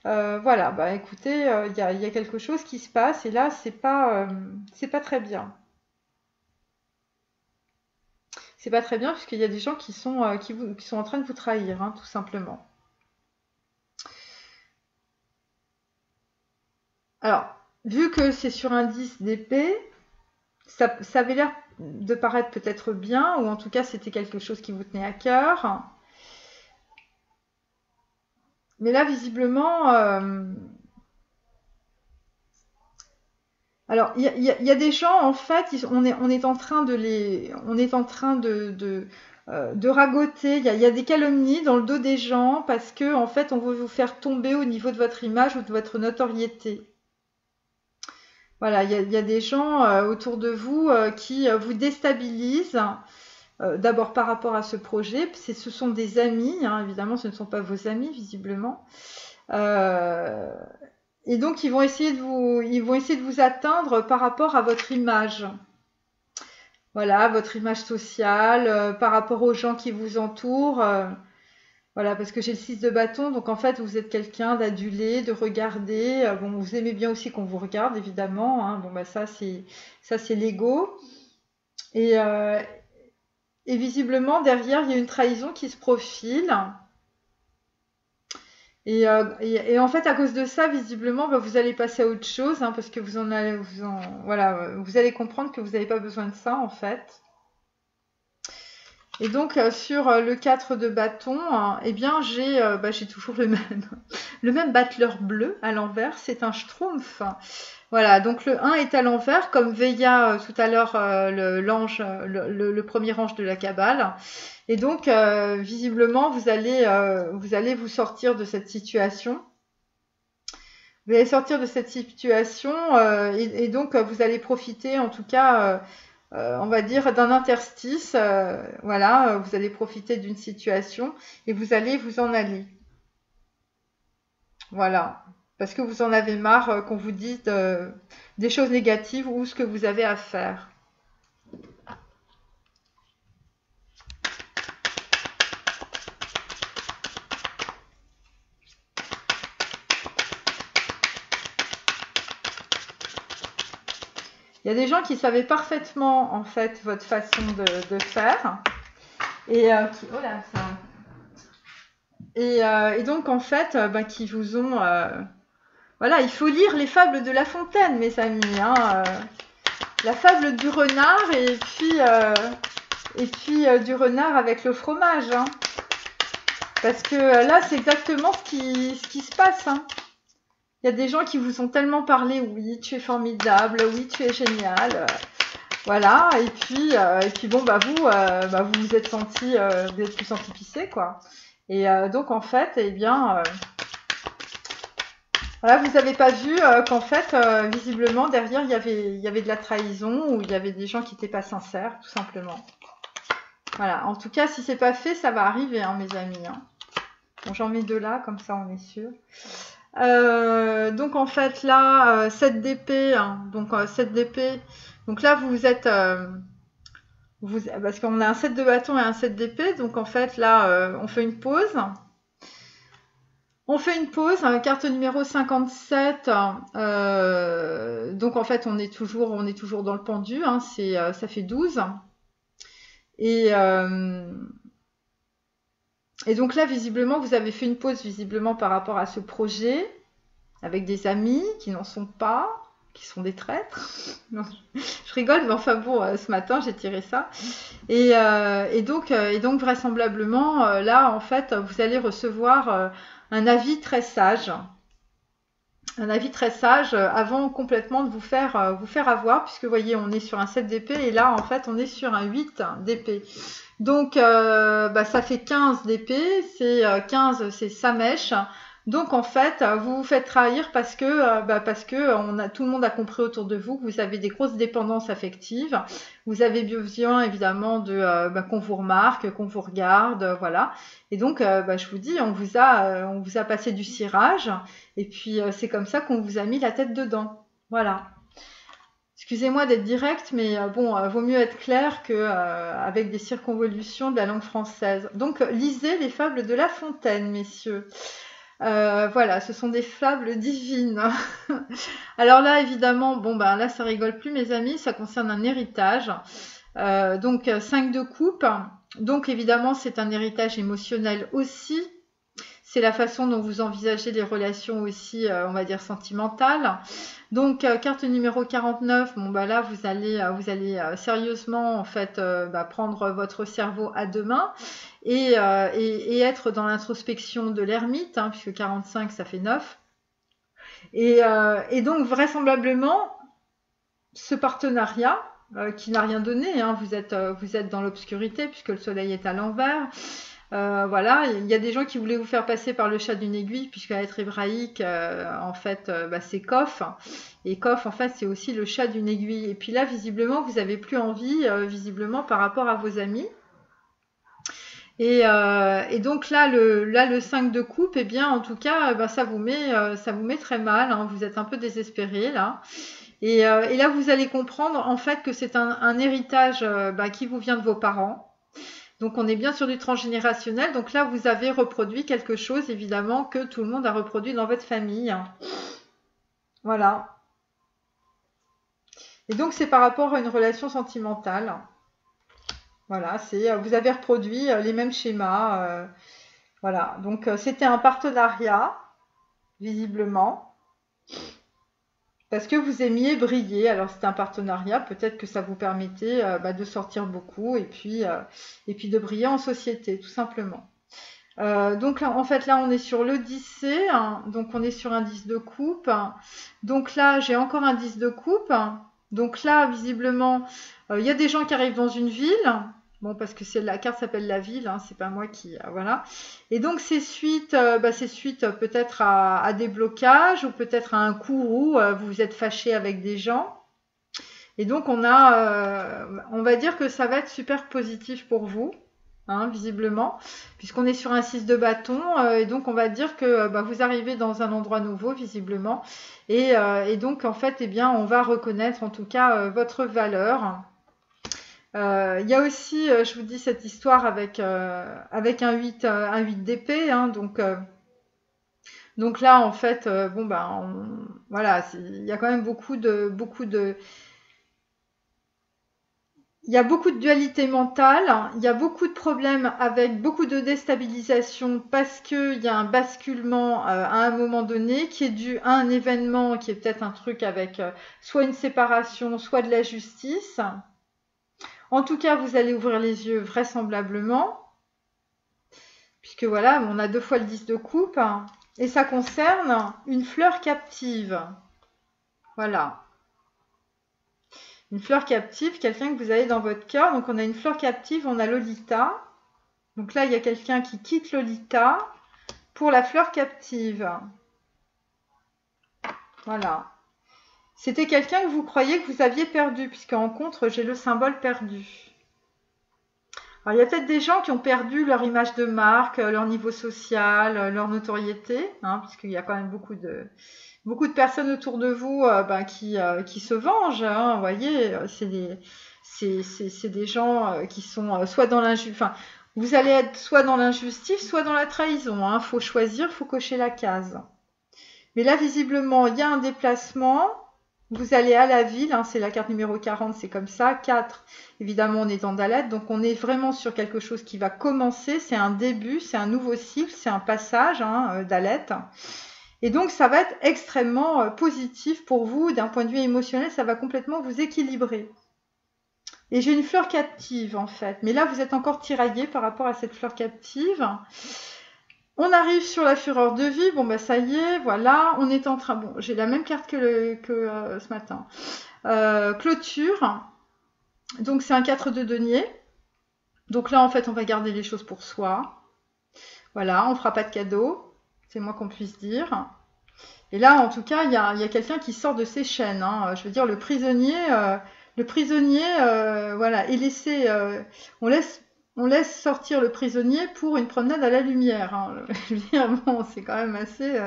A: voilà, bah, écoutez, il y, a, quelque chose qui se passe, et là, c'est pas, c'est pas très bien c'est pas très bien puisqu'il y a des gens qui sont, euh, qui, sont en train de vous trahir, hein, tout simplement. Alors, vu que c'est sur un 10 d'épée, ça, avait l'air de paraître peut-être bien, ou en tout cas c'était quelque chose qui vous tenait à cœur. Mais là, visiblement, euh, Alors, il y, a des gens, en fait, on, est, en train de les, on est en train de, de, euh, ragoter. Il y, a des calomnies dans le dos des gens parce que, en fait, on veut vous faire tomber au niveau de votre image ou de votre notoriété. Voilà, il y, a des gens euh, autour de vous euh, qui vous déstabilisent. D'abord par rapport à ce projet, ce sont des amis, hein, évidemment, ce ne sont pas vos amis visiblement. Et donc, ils vont essayer de vous, ils vont essayer de vous atteindre par rapport à votre image. Voilà, votre image sociale, euh, par rapport aux gens qui vous entourent. Euh, voilà, parce que j'ai le 6 de bâton, donc en fait, vous êtes quelqu'un d'adulé, de regarder. Euh, bon, vous aimez bien aussi qu'on vous regarde, évidemment. Hein. Bon, bah ça, c'est ça, c'est l'ego. Et, et visiblement, derrière, il y a une trahison qui se profile. Et, en fait, à cause de ça, visiblement, bah, vous allez passer à autre chose, hein, parce que vous en allez, vous comprendre que vous n'avez pas besoin de ça, en fait. Et donc euh, sur euh, le 4 de bâton, hein, eh bien euh, bah, j'ai toujours le même le battleur bleu à l'envers, c'est un schtroumpf. Voilà, donc le 1 est à l'envers comme Veilla tout à l'heure l'ange le, premier ange de la cabale. Et donc visiblement vous allez vous allez vous sortir de cette situation. Vous allez sortir de cette situation et, et, donc vous allez profiter en tout cas euh, on va dire, d'un interstice. Euh, voilà, vous allez profiter d'une situation et vous allez vous en aller. Voilà, parce que vous en avez marre euh, qu'on vous dise des choses négatives ou ce que vous avez à faire. Il y a des gens qui savaient parfaitement en fait votre façon de, faire et euh, oh. Euh, et, donc en fait euh, bah, qui vous ont voilà il faut lire les fables de La Fontaine mes amis hein, la fable du renard et puis et puis du renard avec le fromage hein. parce que là c'est exactement ce qui, ce qui se passe hein. Il y a des gens qui vous ont tellement parlé, oui, tu es formidable, oui, tu es génial. Euh, voilà, et puis, euh, et puis bon, bah vous, euh, bah, vous vous êtes senti, vous êtes plus senti pisser, quoi. Et donc en fait, eh bien, voilà, vous n'avez pas vu qu'en fait, visiblement, derrière, il y, avait, y avait de la trahison ou il y avait des gens qui n'étaient pas sincères, tout simplement. Voilà, en tout cas, si c'est pas fait, ça va arriver, hein, mes amis. Hein. Bon, j'en mets deux là, comme ça, on est sûr. Euh, donc en fait là, 7 euh, d'épée, hein, donc 7 euh, d'épée. Donc là vous êtes, parce qu'on a un 7 de bâton et un 7 d'épée, donc en fait là on fait une pause. On fait une pause, hein, carte numéro 57. donc en fait on est toujours, on est toujours dans le pendu, hein, ça fait 12. Et et donc là, visiblement, vous avez fait une pause visiblement par rapport à ce projet avec des amis qui n'en sont pas, qui sont des traîtres. je rigole, mais enfin bon, euh, ce matin, j'ai tiré ça. Et, euh, donc, euh, et donc, vraisemblablement, là, en fait, vous allez recevoir un avis très sage. Un avis très sage avant complètement de vous faire, vous faire avoir, puisque vous voyez, on est sur un 7 d'épée et là, en fait, on est sur un 8 d'épée. Donc, euh, bah, ça fait 15 d'épée, c'est 15, euh, c'est sa mèche. Donc, en fait, vous vous faites trahir parce que, euh, bah, parce que a, tout le monde a compris autour de vous que vous avez des grosses dépendances affectives. Vous avez besoin, évidemment, de bah, qu'on vous remarque, qu'on vous regarde, voilà. Et donc, bah, je vous dis, on vous a, on vous a passé du cirage, et puis c'est comme ça qu'on vous a mis la tête dedans. Voilà. Excusez-moi d'être direct, mais euh, bon, euh, vaut mieux être clair que euh, avec des circonvolutions de la langue française. Donc, lisez les fables de La Fontaine, messieurs. Voilà, ce sont des fables divines. Alors là, évidemment, bon ben là, ça rigole plus, mes amis. Ça concerne un héritage. donc 5 de coupe. Donc évidemment, c'est un héritage émotionnel aussi. C'est la façon dont vous envisagez les relations aussi, on va dire, sentimentales. Donc euh, carte numéro 49, bon bah là vous allez, euh, vous allez euh, sérieusement en bah, prendre votre cerveau à deux mains et, être dans l'introspection de l'ermite, hein, puisque 45 ça fait 9. Et, donc vraisemblablement ce partenariat qui n'a rien donné, hein, vous êtes dans l'obscurité puisque le soleil est à l'envers. Euh, voilà, il y a des gens qui voulaient vous faire passer par le chat d'une aiguille, puisque être hébraïque, euh, en fait, euh, bah, c'est Kof. Et Kof, en fait, c'est aussi le chat d'une aiguille. Et puis là, visiblement, vous avez plus envie, visiblement, par rapport à vos amis. Et, donc là le, là, le 5 de coupe, eh bien, en tout cas, bah, ça, vous met, ça vous met très mal. Hein. vous êtes un peu désespéré, là. Et, là, vous allez comprendre, en fait, que c'est un, héritage bah, qui vous vient de vos parents donc on est bien sur du transgénérationnel. Donc là, vous avez reproduit quelque chose, évidemment, que tout le monde a reproduit dans votre famille. Voilà. Et donc c'est par rapport à une relation sentimentale. Voilà, c'est euh, vous avez reproduit euh, les mêmes schémas. Euh, Voilà, donc c'était un partenariat, visiblement, parce que vous aimiez briller. Alors c'était un partenariat, peut-être que ça vous permettait euh, bah, de sortir beaucoup et puis, euh, et puis de briller en société, tout simplement. donc là, en fait, là, on est sur le 10 hein. donc on est sur un 10 de coupe. Donc là, j'ai encore un 10 de coupe. Donc là, visiblement, il y a des gens qui arrivent dans une ville. Bon, parce que la carte s'appelle la ville, hein, c'est pas moi qui euh, voilà. Et donc c'est suite, euh, bah, suite euh, peut-être à, des blocages ou peut-être à un coup où vous vous êtes fâché avec des gens. Et donc on a, on va dire que ça va être super positif pour vous. Hein, visiblement, puisqu'on est sur un 6 de bâton, et donc on va dire que bah, vous arrivez dans un endroit nouveau, visiblement, et, et, donc en fait, eh bien, on va reconnaître en tout cas votre valeur, euh, il y a aussi, euh, je vous dis, cette histoire avec, euh, avec un 8, un 8 d'épée. Hein, donc, donc là, en fait, bon, ben, voilà, il y a quand même beaucoup de, beaucoup de, il y a beaucoup de dualité mentale, il y a beaucoup de problèmes avec beaucoup de déstabilisation parce qu'il y a un basculement à un moment donné qui est dû à un événement qui est peut-être un truc avec soit une séparation, soit de la justice. En tout cas, vous allez ouvrir les yeux vraisemblablement, puisque voilà, on a deux fois le 10 de coupe, et ça concerne une fleur captive. Voilà. Une fleur captive, quelqu'un que vous avez dans votre cœur. Donc on a une fleur captive, on a Lolita. Donc là, il y a quelqu'un qui quitte Lolita pour la fleur captive. Voilà. C'était quelqu'un que vous croyez que vous aviez perdu, puisqu'en contre, j'ai le symbole perdu. Alors, il y a peut-être des gens qui ont perdu leur image de marque, leur niveau social, leur notoriété, hein, puisqu'il y a quand même beaucoup de, beaucoup de personnes autour de vous euh, ben, qui, euh, qui se vengent. Hein, vous voyez, c'est des, c'est, des gens euh, qui sont soit dans l'injustice, enfin, vous allez être soit dans l'injustice, soit dans la trahison. Il hein. faut choisir, il faut cocher la case. Mais là, visiblement, il y a un déplacement. Vous allez à la ville, hein, c'est la carte numéro 40, c'est comme ça. 4, évidemment, on est dans Dalet, donc on est vraiment sur quelque chose qui va commencer. C'est un début, c'est un nouveau cycle, c'est un passage hein, euh. Et donc, ça va être extrêmement euh, positif pour vous d'un point de vue émotionnel, ça va complètement vous équilibrer. Et j'ai une fleur captive en fait, mais là vous êtes encore tiraillé par rapport à cette fleur captive. On arrive sur la fureur de vie. Bon, bah ça y est, voilà. On est en train. Bon, j'ai la même carte que, le, que euh, ce matin. Euh, clôture. Donc, c'est un 4 de denier. Donc là, en fait, on va garder les choses pour soi. Voilà, on fera pas de cadeau. C'est moi qu'on puisse dire. Et là, en tout cas, il y a, quelqu'un qui sort de ses chaînes. Hein. Je veux dire, le prisonnier, euh, le prisonnier, voilà, est laissé. on laisse on laisse sortir le prisonnier pour une promenade à la lumière. Hein. bon, c'est quand même assez.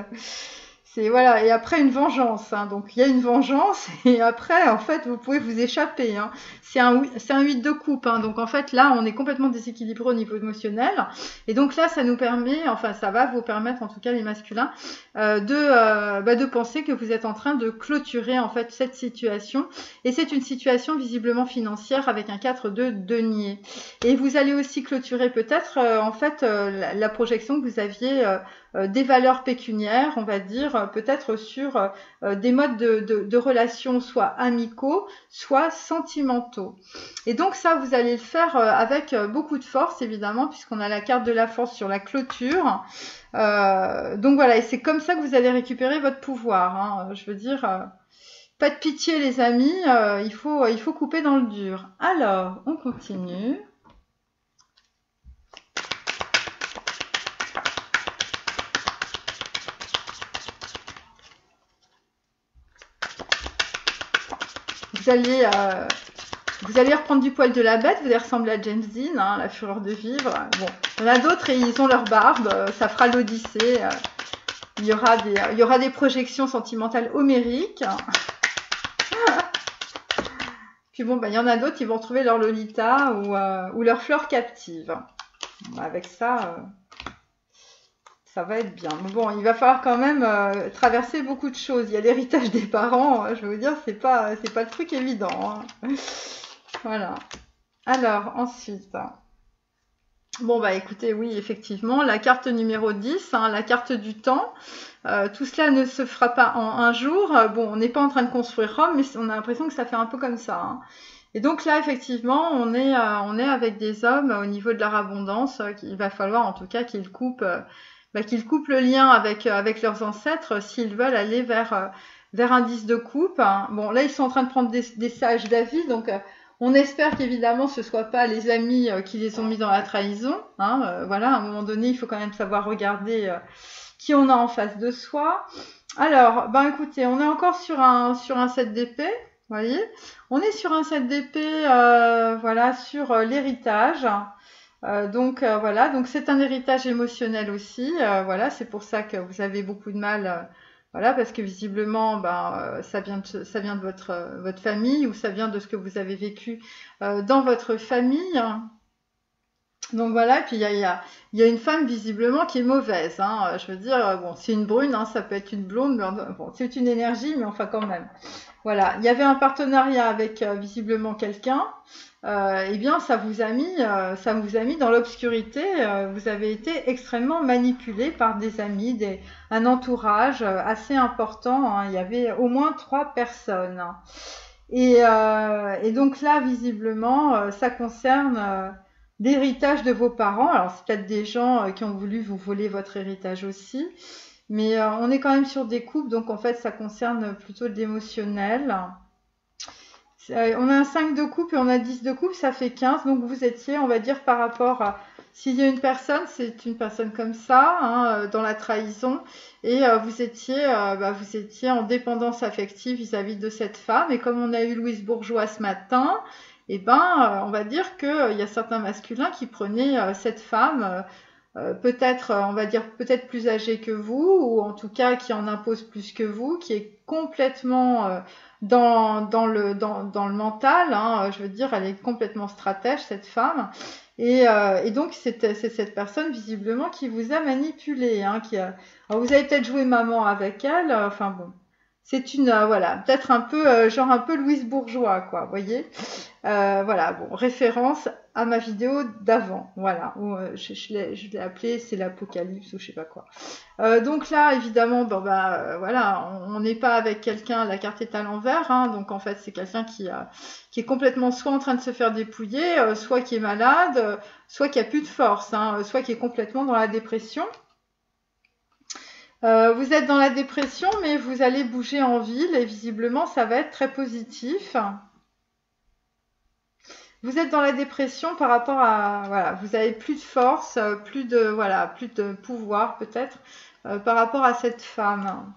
A: Euh, c'est voilà et après une vengeance hein. donc il y a une vengeance et après en fait vous pouvez vous échapper hein. c'est un c'est un 8 de coupe hein. donc en fait là on est complètement déséquilibré au niveau émotionnel et donc là ça nous permet enfin ça va vous permettre en tout cas les masculins euh, de euh, bah, de penser que vous êtes en train de clôturer en fait cette situation et c'est une situation visiblement financière avec un 4 de denier et vous allez aussi clôturer peut-être euh, en fait la, la, projection que vous aviez euh, des valeurs pécuniaires, on va dire, euh, peut-être sur euh, des modes de, de, relations soit amicaux, soit sentimentaux. Et donc ça, vous allez le faire avec beaucoup de force, évidemment, puisqu'on a la carte de la force sur la clôture. donc voilà, et c'est comme ça que vous allez récupérer votre pouvoir. Hein. Je veux dire, pas de pitié les amis, il, faut, il faut couper dans le dur. Alors, on continue. Vous allez, euh, vous allez reprendre du poil de la bête, vous allez ressembler à James Dean, hein, la fureur de vivre. Bon, il y en a d'autres et ils ont leur barbe, euh, ça fera l'odyssée. Euh, il, y aura des, projections sentimentales homériques. Puis bon, bah, il y en a d'autres, ils vont trouver leur Lolita ou, ou leur fleur captive. avec ça, ça va être bien. Mais bon, il va falloir quand même euh, traverser beaucoup de choses. Il y a l'héritage des parents, euh, je veux dire, c'est pas, c'est pas le truc évident. Hein. Voilà. Alors, ensuite, Bon, bah écoutez, oui, effectivement, la carte numéro 10, hein, la carte du temps. Euh, tout cela ne se fera pas en un jour. Euh, bon, on n'est pas en train de construire Rome, mais on a l'impression que ça fait un peu comme ça. Hein. Et donc là, effectivement, on est, on est avec des hommes au niveau de leur abondance. il va falloir en tout cas qu'ils coupent, bah, qu'ils coupent le lien avec, avec leurs ancêtres s'ils veulent aller vers, vers un 10 de coupe. Hein. Bon, là, ils sont en train de prendre des, des sages d'avis, donc on espère qu'évidemment ce ne soit pas les amis qui les ont mis dans la trahison. Hein. voilà, à un moment donné, il faut quand même savoir regarder qui on a en face de soi. Alors, ben écoutez, on est encore sur un, sur un set d'épée, voyez. On est sur un set d'épée, euh, voilà, sur euh, l'héritage. Euh, donc voilà, donc c'est un héritage émotionnel aussi. voilà, c'est pour ça que vous avez beaucoup de mal. voilà, parce que visiblement, ben, ça vient de, ça vient de votre, votre famille ou ça vient de ce que vous avez vécu dans votre famille. Donc voilà, puis il y a, y, y a, une femme visiblement qui est mauvaise. Hein. Je veux dire, bon, c'est une brune, hein, ça peut être une blonde, c'est une énergie, mais enfin quand même. Voilà, il y avait un partenariat avec euh, visiblement quelqu'un. Euh, eh bien, ça vous a mis, euh, ça vous a mis dans l'obscurité. Euh, vous avez été extrêmement manipulé par des amis, des, un entourage assez important. Hein. Il y avait au moins trois personnes. Et, et donc là, visiblement, ça concerne l'héritage de vos parents. Alors, c'est peut-être des gens euh, qui ont voulu vous voler votre héritage aussi. Mais euh, on est quand même sur des coupes, donc en fait, ça concerne plutôt l'émotionnel. Euh, on a un 5 de coupe et on a 10 de coupe, ça fait 15. Donc vous étiez, on va dire, par rapport à... S'il y a une personne, c'est une personne comme ça, hein, dans la trahison, et vous étiez, bah, vous étiez en dépendance affective vis-à-vis -vis de cette femme. Et comme on a eu Louise Bourgeois ce matin, eh ben, euh, on va dire qu'il euh, y a certains masculins qui prenaient euh, cette femme, peut-être, on va dire, peut-être plus âgée que vous, ou en tout cas qui en impose plus que vous, qui est complètement dans, dans, le, dans, dans le mental, hein, je veux dire, elle est complètement stratège, cette femme. Et, et donc, c'est cette personne, visiblement, qui vous a manipulé. Hein, qui a... Alors, vous avez peut-être joué maman avec elle, enfin bon. C'est une, euh, voilà, peut-être un peu, euh, genre un peu Louise Bourgeois, quoi, voyez. Euh, voilà, bon, référence à ma vidéo d'avant, voilà, où je, je l'ai appelé c'est l'apocalypse ou je sais pas quoi. donc là, évidemment, bon bah voilà, on n'est pas avec quelqu'un, la carte est à l'envers, hein, donc en fait c'est quelqu'un qui, qui est complètement soit en train de se faire dépouiller, soit qui est malade, soit qui a plus de force, hein, soit qui est complètement dans la dépression. Euh, vous êtes dans la dépression, mais vous allez bouger en ville et visiblement, ça va être très positif. Vous êtes dans la dépression par rapport à voilà, vous avez plus de force, plus de voilà, plus de pouvoir peut-être euh, par rapport à cette femme.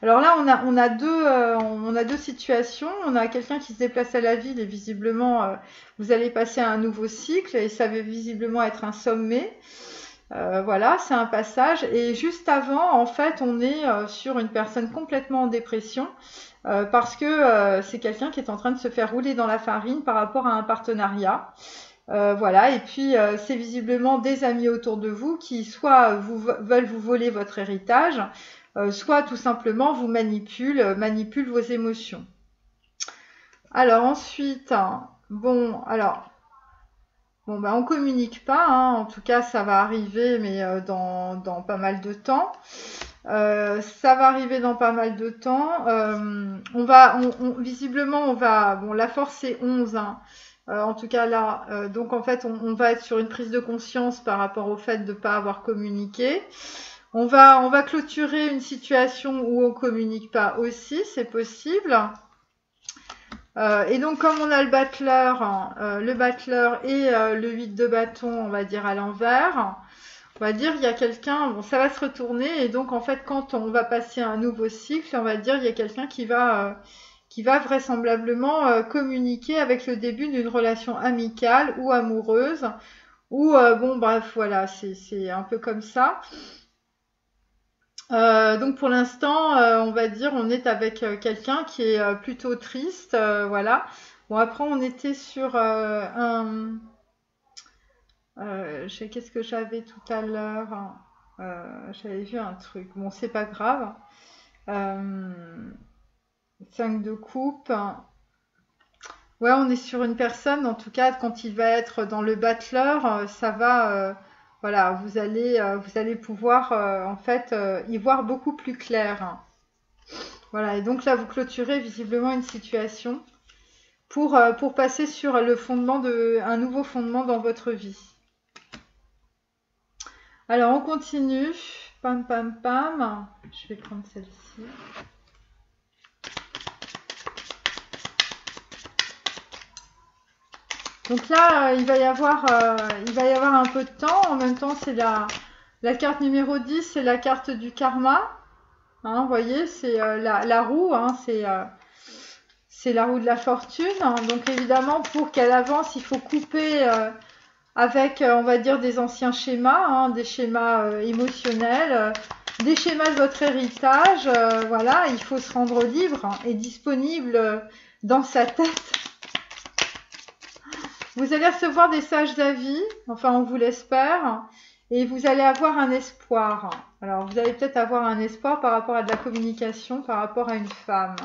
A: Alors là, on a, on a, deux, euh, on a deux situations. On a quelqu'un qui se déplace à la ville et visiblement, vous allez passer à un nouveau cycle et ça va visiblement être un sommet. Euh, voilà, c'est un passage. Et juste avant, en fait, on est euh, sur une personne complètement en dépression euh, parce que c'est quelqu'un qui est en train de se faire rouler dans la farine par rapport à un partenariat. voilà, et puis c'est visiblement des amis autour de vous qui soit vous, veulent vous voler votre héritage, soit tout simplement vous manipulent, manipulent vos émotions. Alors ensuite, bon, alors Bon, ben, on communique pas, hein. en tout cas, ça va arriver, mais euh, dans, dans, pas mal de temps. Euh, ça va arriver dans pas mal de temps. Euh, on va, visiblement, on va, bon, la force c'est 11, hein. en tout cas là. donc en fait, on, on, va être sur une prise de conscience par rapport au fait de ne pas avoir communiqué. On va, on va clôturer une situation où on communique pas aussi, c'est possible. Euh, et donc comme on a le battleur, euh, le battleur et euh, le 8 de bâton, on va dire à l'envers, on va dire il y a quelqu'un, bon ça va se retourner et donc en fait quand on va passer à un nouveau cycle, on va dire il y a quelqu'un qui va qui va vraisemblablement communiquer avec le début d'une relation amicale ou amoureuse ou bon bref voilà c'est un peu comme ça. Euh, donc pour l'instant, euh, on va dire, on est avec euh, quelqu'un qui est plutôt triste, voilà. Bon après, on était sur un, je sais qu'est-ce que j'avais tout à l'heure. j'avais vu un truc. Bon, c'est pas grave. 5 de coupe. Ouais, on est sur une personne, en tout cas, quand il va être dans le battleur, ça va, voilà, vous allez, euh, vous allez pouvoir, en fait, y voir beaucoup plus clair. Voilà, et donc là, vous clôturez visiblement une situation pour, pour passer sur le fondement de, un nouveau fondement dans votre vie. Alors, on continue. Pam, pam, pam. Je vais prendre celle-ci. Donc là, euh, il va y avoir, euh, il va y avoir un peu de temps. En même temps, c'est la, la carte numéro 10, c'est la carte du karma. Hein, vous voyez, c'est euh, la, roue, hein, c'est c'est la roue de la fortune. Donc évidemment, pour qu'elle avance, il faut couper avec, on va dire, des anciens schémas, hein, des schémas émotionnels, des schémas de votre héritage. voilà, il faut se rendre libre et disponible dans sa tête vous allez recevoir des sages avis, enfin on vous l'espère, et vous allez avoir un espoir. Alors vous allez peut-être avoir un espoir par rapport à de la communication, par rapport à une femme.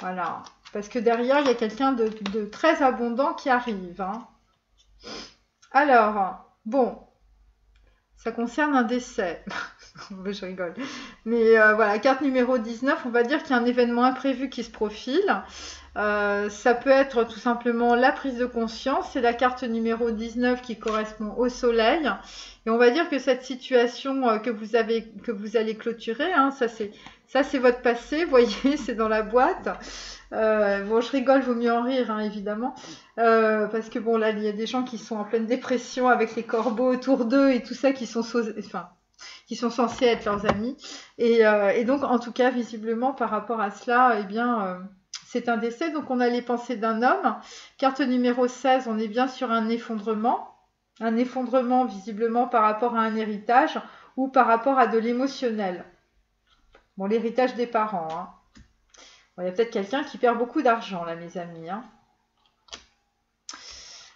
A: Voilà. Parce que derrière, il y a quelqu'un de, très abondant qui arrive. Hein. Alors, bon, ça concerne un décès. je rigole. Mais euh, voilà, carte numéro 19, on va dire qu'il y a un événement imprévu qui se profile. Euh, ça peut être tout simplement la prise de conscience. C'est la carte numéro 19 qui correspond au soleil. Et on va dire que cette situation euh, que vous avez, que vous allez clôturer, hein, ça c'est votre passé, voyez, c'est dans la boîte. Bon, je rigole, vaut mieux en rire, hein, évidemment, parce que bon là, il y a des gens qui sont en pleine dépression avec les corbeaux autour d'eux et tout ça, qui sont, enfin, qui sont censés être leurs amis. Et, et, donc, en tout cas, visiblement, par rapport à cela, eh bien, c'est un décès, donc on a les pensées d'un homme. Carte numéro 16, on est bien sur un effondrement. Un effondrement visiblement par rapport à un héritage ou par rapport à de l'émotionnel. Bon, l'héritage des parents. Hein. il y a peut-être quelqu'un qui perd beaucoup d'argent là, mes amis. Hein.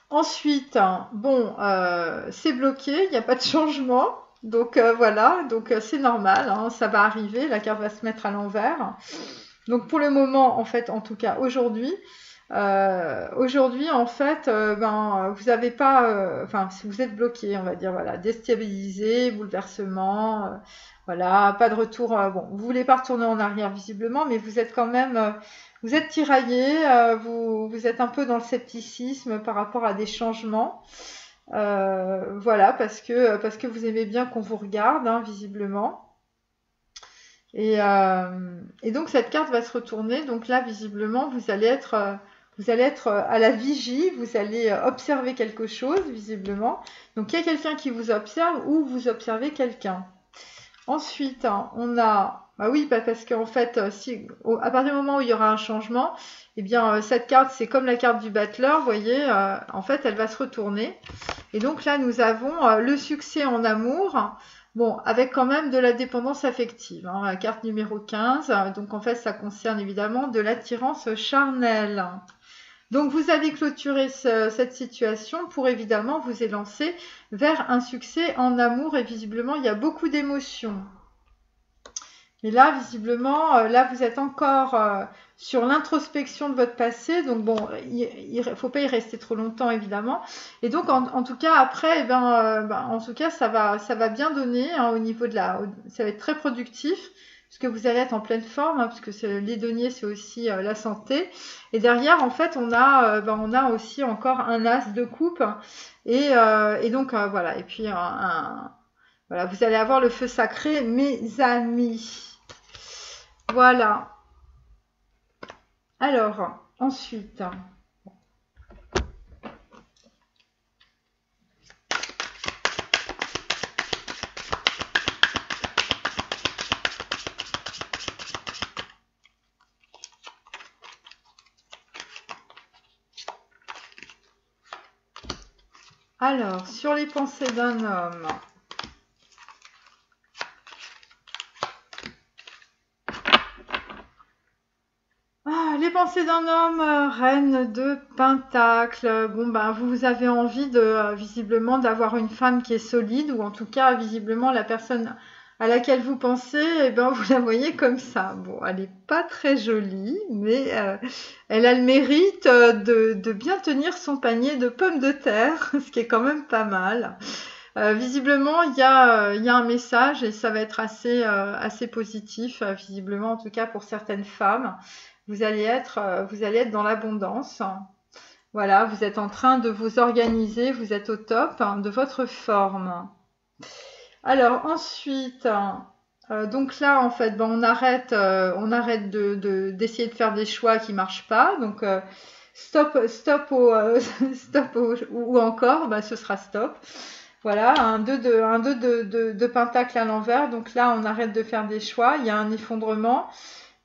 A: Ensuite, bon, euh, c'est bloqué, il n'y a pas de changement. Donc euh, voilà, donc euh, c'est normal, hein, ça va arriver, la carte va se mettre à l'envers. Donc pour le moment, en fait, en tout cas aujourd'hui, euh, aujourd'hui, en fait, ben, vous n'avez pas, enfin, vous êtes bloqué, on va dire, voilà, déstabilisé, bouleversement, voilà, pas de retour. bon, vous voulez pas retourner en arrière visiblement, mais vous êtes quand même, vous êtes tiraillé, vous, vous êtes un peu dans le scepticisme par rapport à des changements. Voilà, parce que parce que vous aimez bien qu'on vous regarde, hein, visiblement. Euh, et, donc cette carte va se retourner. Donc là, visiblement, vous allez être, euh, vous allez être euh, à la vigie, vous allez observer quelque chose, visiblement. Donc il y a quelqu'un qui vous observe ou vous observez quelqu'un. Ensuite, hein, on a, bah oui, parce qu'en fait, si, à partir du moment où il y aura un changement, eh bien cette carte, c'est comme la carte du battleur, vous voyez, en fait, elle va se retourner. Et donc là, nous avons le succès en amour. Bon, avec quand même de la dépendance affective. Hein, la carte numéro 15, donc en fait ça concerne évidemment de l'attirance charnelle. Donc vous allez clôturer cette situation pour évidemment vous élancer vers un succès en amour et visiblement il y a beaucoup d'émotions. Mais là, visiblement, euh, là, vous êtes encore euh, sur l'introspection de votre passé. Donc, bon, il ne faut pas y rester trop longtemps, évidemment. Et donc, en, tout cas, après, eh ben, euh, ben, en tout cas, ça va, ça va bien donner hein, au niveau de la... Ça va être très productif puisque vous allez être en pleine forme, hein, puisque les deniers, c'est aussi la santé. Et derrière, en fait, on a, ben, on a aussi encore un as de coupe. Et, et donc, voilà. Et puis, un, voilà, vous allez avoir le feu sacré, mes amis. Voilà. Alors, ensuite. Alors, sur les pensées d'un homme, les pensées d'un homme, euh, reine de pentacle. Bon, ben, vous avez envie de, euh, visiblement, d'avoir une femme qui est solide, ou en tout cas, visiblement, la personne à laquelle vous pensez, eh ben, vous la voyez comme ça. Bon, elle n'est pas très jolie, mais euh, elle a le mérite de, bien tenir son panier de pommes de terre, ce qui est quand même pas mal. Visiblement, il y, a, un message et ça va être assez, assez positif, visiblement en tout cas pour certaines femmes. Vous allez être, vous allez être dans l'abondance. Voilà, vous êtes en train de vous organiser, vous êtes au top hein, de votre forme. Alors ensuite, euh, donc là en fait, ben, on arrête, euh, on arrête de, d'essayer de, faire des choix qui marchent pas. Donc euh, stop, stop, au, stop ou encore, ben, ce sera stop. Voilà, un 2 de, un de, de, pentacle à l'envers. Donc là, on arrête de faire des choix. Il y a un effondrement.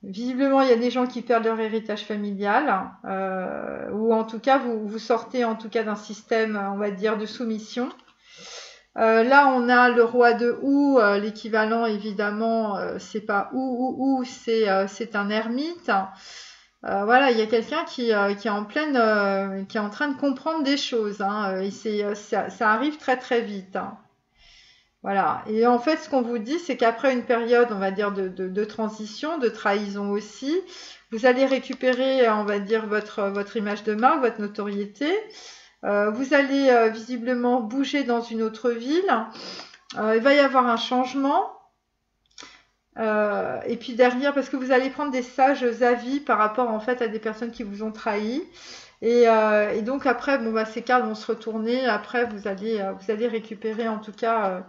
A: Visiblement, il y a des gens qui perdent leur héritage familial, ou en tout cas, vous, sortez en tout cas d'un système, on va dire, de soumission. Euh, là, on a le roi de ou, euh, l'équivalent évidemment, euh, c'est pas ou ou ou, c'est un ermite. voilà, il y a quelqu'un qui, est en pleine, qui est en train de comprendre des choses. Hein, ça, arrive très très vite. Hein. Voilà. Et en fait, ce qu'on vous dit, c'est qu'après une période, on va dire, de, transition, de trahison aussi, vous allez récupérer, on va dire, votre, votre image de marque, votre notoriété. Euh, vous allez euh, visiblement bouger dans une autre ville. Euh, il va y avoir un changement. et puis derrière, parce que vous allez prendre des sages avis par rapport en fait à des personnes qui vous ont trahi. Et, donc après, bon bah ces cartes vont se retourner. Après, vous allez, vous allez récupérer en tout cas,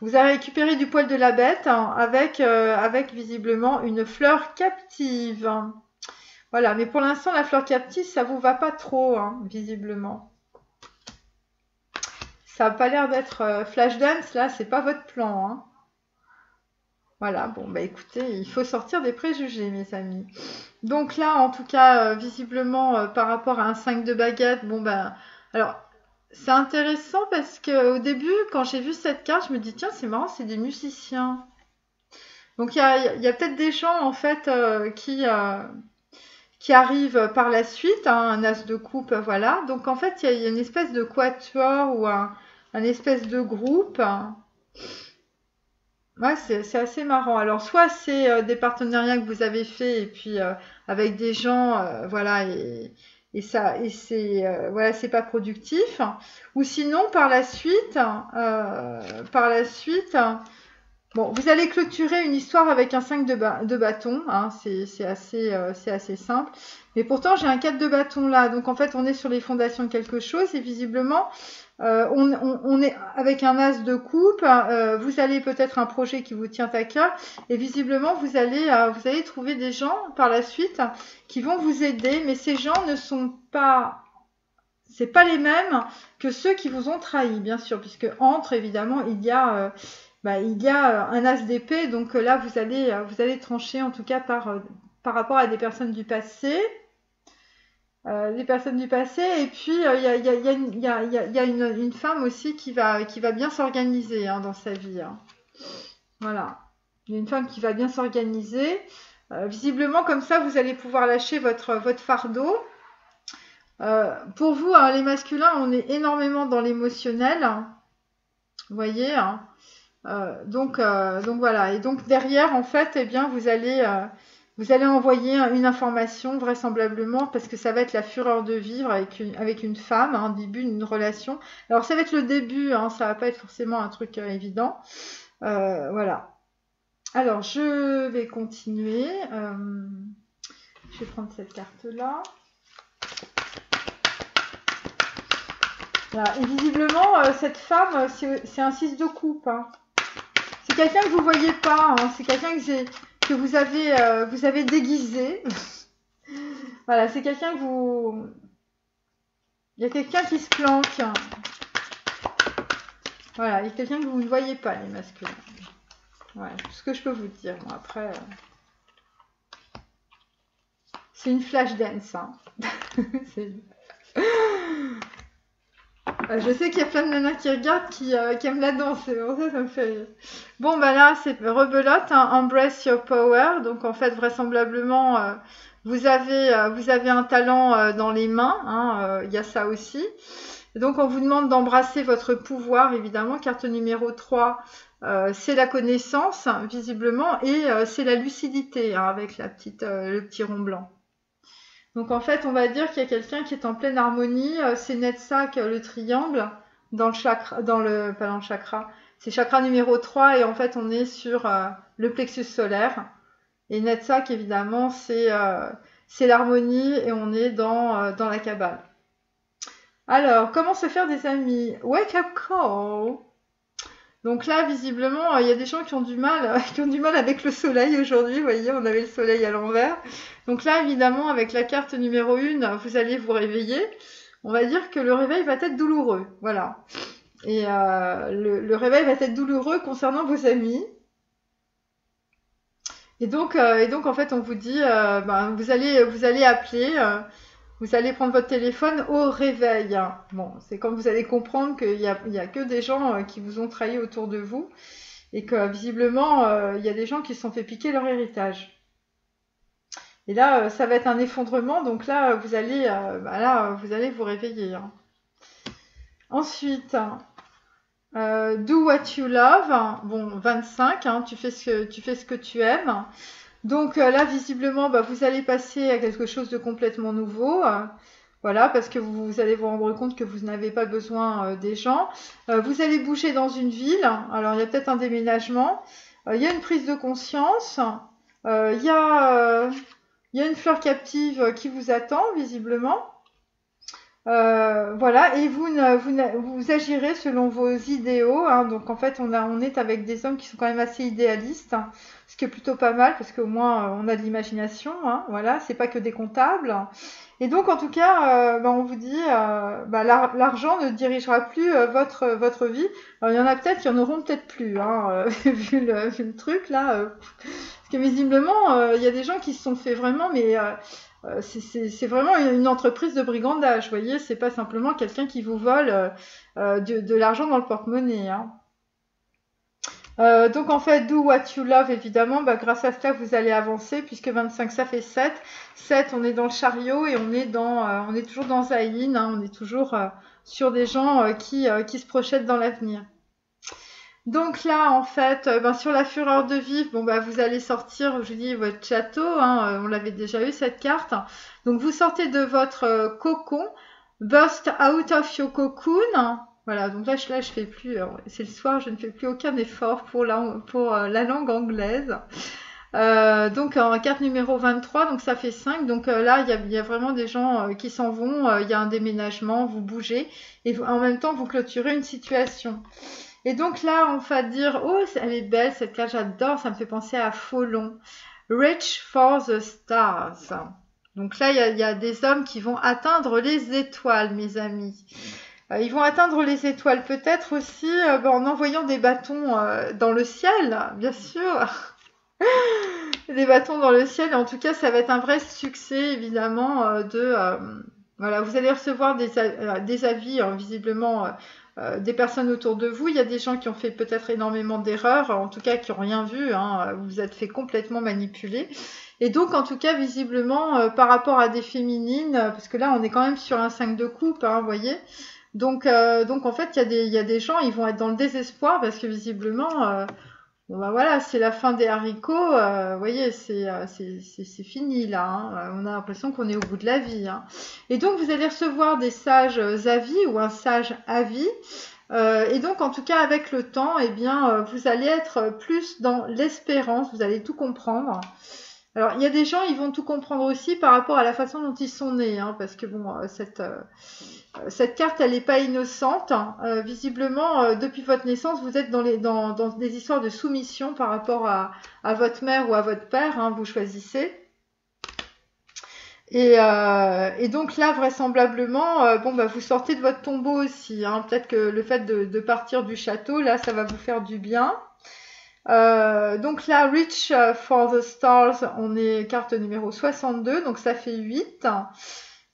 A: vous allez récupérer du poil de la bête hein, avec, avec visiblement une fleur captive. Voilà, mais pour l'instant, la fleur captive, ça vous va pas trop, hein, visiblement. Ça n'a pas l'air d'être euh, Flashdance, là, c'est pas votre plan. Hein. Voilà, bon, bah écoutez, il faut sortir des préjugés, mes amis. Donc là, en tout cas, euh, visiblement, euh, par rapport à un 5 de baguette, bon, ben, alors, c'est intéressant parce que au début, quand j'ai vu cette carte, je me dis, tiens, c'est marrant, c'est des musiciens. Donc il y a, peut-être des gens, en fait, qui, qui arrivent par la suite, hein, un as de coupe, voilà. Donc en fait, il y, a une espèce de quatuor ou un, un espèce de groupe. Ouais, c'est assez marrant. Alors, soit c'est euh, des partenariats que vous avez fait et puis euh, avec des gens, euh, voilà, et, ça, et c'est voilà, c'est pas productif. Ou sinon, par la suite, par la suite, bon, vous allez clôturer une histoire avec un 5 de, bâton. Hein, c'est assez, c'est assez simple. Mais pourtant, j'ai un 4 de bâton là. Donc, en fait, on est sur les fondations de quelque chose et visiblement, euh, on, est avec un as de coupe. Euh, vous allez peut-être un projet qui vous tient à cœur et visiblement vous allez euh, vous allez trouver des gens par la suite qui vont vous aider, mais ces gens ne sont pas c'est pas les mêmes que ceux qui vous ont trahi, bien sûr, puisque entre évidemment il y a bah, il y a un as d'épée, donc là vous allez vous allez trancher en tout cas par par rapport à des personnes du passé. Euh, personnes du passé. Et puis, il y, a, une, femme aussi qui va, qui va bien s'organiser hein, dans sa vie. Hein. Voilà. Il y a une femme qui va bien s'organiser. Euh, visiblement, comme ça, vous allez pouvoir lâcher votre, votre fardeau. Euh, pour vous, hein, les masculins, on est énormément dans l'émotionnel. Vous voyez donc, donc voilà. Et donc derrière, en fait, eh bien, vous allez vous allez envoyer une information vraisemblablement parce que ça va être la fureur de vivre avec une, femme, un début d'une relation. Alors ça va être le début, hein, ça va pas être forcément un truc euh, évident. Euh, voilà. Alors je vais continuer. Euh, je vais prendre cette carte-là. Et visiblement, cette femme, c'est un 6 de coupe. Hein. Quelqu'un que vous voyez pas. Hein. C'est quelqu'un que vous avez, euh, vous avez déguisé. voilà, c'est quelqu'un que vous... Il y a quelqu'un qui se planque. Voilà, il y a quelqu'un que vous ne voyez pas, les masculins. Voilà, tout ce que je peux vous dire. après, euh, c'est une flash dance. Hein. je sais qu'il y a plein de nanas qui regardent qui, euh, aiment la danse, ça Bon, bah là, c'est rebelote, hein, Embrace Your Power. Donc, en fait, vraisemblablement, euh, vous, avez, vous avez un talent dans les mains, hein, il y a ça aussi. Donc on vous demande d'embrasser votre pouvoir, évidemment. Carte numéro 3, euh, c'est la connaissance, visiblement, et c'est la lucidité, hein, avec le petit rond blanc. Donc en fait, on va dire qu'il y a quelqu'un qui est en pleine harmonie. c'est Netsak, le triangle, dans le chakra, dans le, pas chakra, c'est chakra numéro 3 et en fait on est sur le plexus solaire. Et Netsak, évidemment, c'est l'harmonie et on est dans, euh, dans la cabale. Alors, comment se faire des amis? Wake up call. Donc là, visiblement, il y a des gens qui ont du mal, qui ont du mal avec le soleil aujourd'hui. Vous voyez, on avait le soleil à l'envers. Donc là, évidemment, avec la carte numéro 1, vous allez vous réveiller. On va dire que le réveil va être douloureux. Voilà. Et euh, le réveil va être douloureux concernant vos amis. Et donc, euh, et donc en fait, on vous dit, euh, ben, vous allez, vous allez appeler, euh, vous allez prendre votre téléphone au réveil. Bon, c'est quand vous allez comprendre qu'il n'y a, que des gens qui vous ont trahi autour de vous et que visiblement, il y a des gens qui se sont fait piquer leur héritage. Et là, ça va être un effondrement. Donc là, vous allez, là, vous allez vous réveiller. Hein. Ensuite, euh, do what you love, bon 25, hein, tu, tu fais ce que tu aimes. Donc euh, là, visiblement, bah, vous allez passer à quelque chose de complètement nouveau. voilà, parce que vous, allez vous rendre compte que vous n'avez pas besoin euh, des gens. vous allez bouger dans une ville. Alors, il y a peut-être un déménagement. il y a une prise de conscience. il y a une fleur captive qui vous attend, visiblement. Euh, voilà, et vous, vous, vous, agirez selon vos idéaux. Hein. donc en fait, on, a, on est avec des hommes qui sont quand même assez idéalistes, hein. ce qui est plutôt pas mal parce qu'au moins euh, on a de l'imagination. Hein, voilà, c'est pas que des comptables. Et donc en tout cas, euh, bah, on vous dit, bah, l'argent ne dirigera plus votre votre vie. Alors il y en a peut-être qui en auront peut-être plus, hein, vu, le, vu, le, truc là. parce que visiblement, il y a des gens qui se sont fait vraiment, mais euh, c'est vraiment une entreprise de brigandage, vous voyez, c'est pas simplement quelqu'un qui vous vole euh, euh, de, l'argent dans le porte-monnaie. Hein. donc en fait, do what you love, évidemment, bah, grâce à cela, vous allez avancer, puisque 25, ça fait 7. 7, on est dans le chariot et on est, dans, on est toujours dans Zayn, hein, on est toujours sur des gens qui, qui se projettent dans l'avenir. Donc là, en fait, euh, ben, sur la fureur de vivre, bon, bah, vous allez sortir, je dis, votre château. Hein, euh, on l'avait déjà eu, cette carte. Donc, vous sortez de votre euh, cocon. Burst out of your cocoon. Voilà, donc là, je, là, je fais plus, c'est le soir, je ne fais plus aucun effort pour la, pour, la langue anglaise. donc en carte numéro 23, donc ça fait 5. Donc là, il y a, y a, vraiment des gens qui s'en vont, il y a un déménagement, vous bougez, et en même temps, vous clôturez une situation. Et donc là, on va dire, oh, elle est belle cette carte, j'adore, ça me fait penser à Folon. Reach for the stars. Donc là, il y, a des hommes qui vont atteindre les étoiles, mes amis. Euh, ils vont atteindre les étoiles peut-être aussi euh, ben, en envoyant des bâtons euh, dans le ciel, bien sûr. des bâtons dans le ciel. En tout cas, ça va être un vrai succès, évidemment, de... voilà, vous allez recevoir des, des avis, hein, visiblement euh, des personnes autour de vous. Il y a des gens qui ont fait peut-être énormément d'erreurs, en tout cas qui n'ont rien vu. Hein, vous vous êtes fait complètement manipuler. Et donc, en tout cas, visiblement, euh, par rapport à des féminines, parce que là, on est quand même sur un 5 de coupe, hein, vous voyez. Donc, euh, donc, en fait, il y, y a des gens, ils vont être dans le désespoir parce que visiblement, Bon bah voilà, c'est la fin des haricots. Euh, vous voyez, euh, c'est fini là. Hein. On a l'impression qu'on est au bout de la vie. Hein. Et donc vous allez recevoir des sages avis ou un sage avis. Euh, et donc en tout cas avec le temps, eh bien vous allez être plus dans l'espérance. Vous allez tout comprendre. Alors il y a des gens, ils vont tout comprendre aussi par rapport à la façon dont ils sont nés, hein, parce que bon cette euh, cette carte, elle n'est pas innocente. Euh, visiblement, euh, depuis votre naissance, vous êtes dans, des histoires de soumission par rapport à, votre mère ou à votre père. Hein, vous choisissez. Et, donc là, vraisemblablement, bon, bah, vous sortez de votre tombeau aussi. Hein. Peut-être que le fait de, partir du château, là, ça va vous faire du bien. donc là, Reach for the Stars, on est carte numéro 62, donc ça fait 8.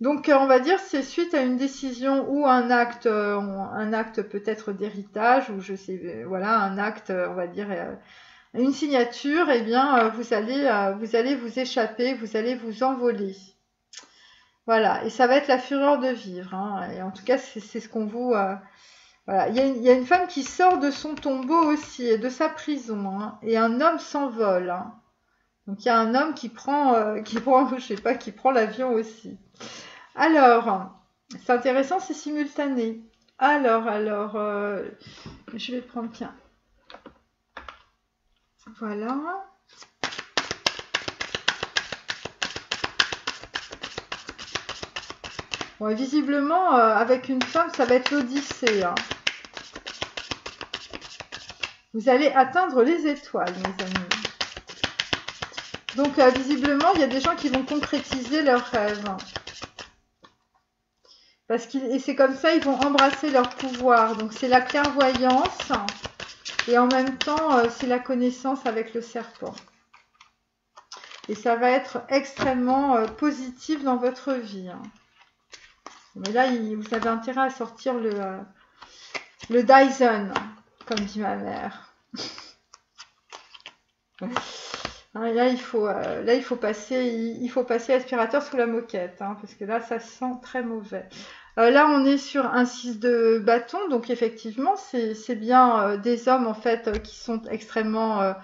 A: Donc euh, on va dire c'est suite à une décision ou un acte, euh, un acte peut-être d'héritage ou je sais, euh, voilà, un acte, on va dire une signature, eh bien vous allez, vous échapper, vous allez vous envoler. Voilà, et ça va être la fureur de vivre. Hein. Et en tout cas, c'est ce qu'on vous... Voilà. Il y, a une, femme qui sort de son tombeau aussi, et de sa prison, hein. et un homme s'envole. Hein. Donc il y a un homme qui prend, qui prend, je sais pas, qui prend l'avion aussi. Alors, c'est intéressant, c'est simultané. Alors, alors, euh, je vais prendre, tiens. Voilà. visiblement, euh, avec une femme, ça va être l'Odyssée. Hein. Vous allez atteindre les étoiles, mes amis. Donc, euh, visiblement, il y a des gens qui vont concrétiser leurs rêves. Parce et c'est comme ça, ils vont embrasser leur pouvoir. Donc, c'est la clairvoyance. Et en même temps, euh, c'est la connaissance avec le serpent. Et ça va être extrêmement positif dans votre vie. Hein. Mais là, vous avez intérêt à sortir le, euh, le Dyson, comme dit ma mère. là, il faut, euh, là, il faut passer, il, faut passer aspirateur sous la moquette, hein, parce que là, ça sent très mauvais. Euh, là, on est sur un 6 de bâton, donc effectivement, c'est bien des hommes en fait qui sont extrêmement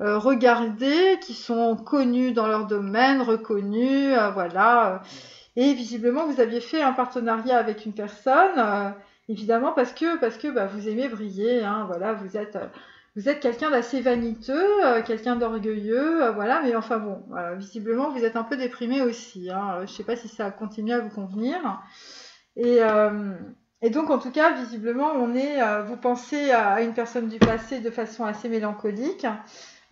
A: regardés, qui sont connus dans leur domaine, reconnus, voilà et visiblement, vous aviez fait un partenariat avec une personne, euh, évidemment parce que parce que bah, vous aimez briller. Hein, voilà, vous êtes vous êtes quelqu'un d'assez vaniteux, euh, quelqu'un d'orgueilleux, euh, voilà. Mais enfin bon, visiblement, vous êtes un peu déprimé aussi. Hein, je ne sais pas si ça continue à vous convenir. Et donc, en tout cas, visiblement, on est, vous pensez à une personne du passé de façon assez mélancolique.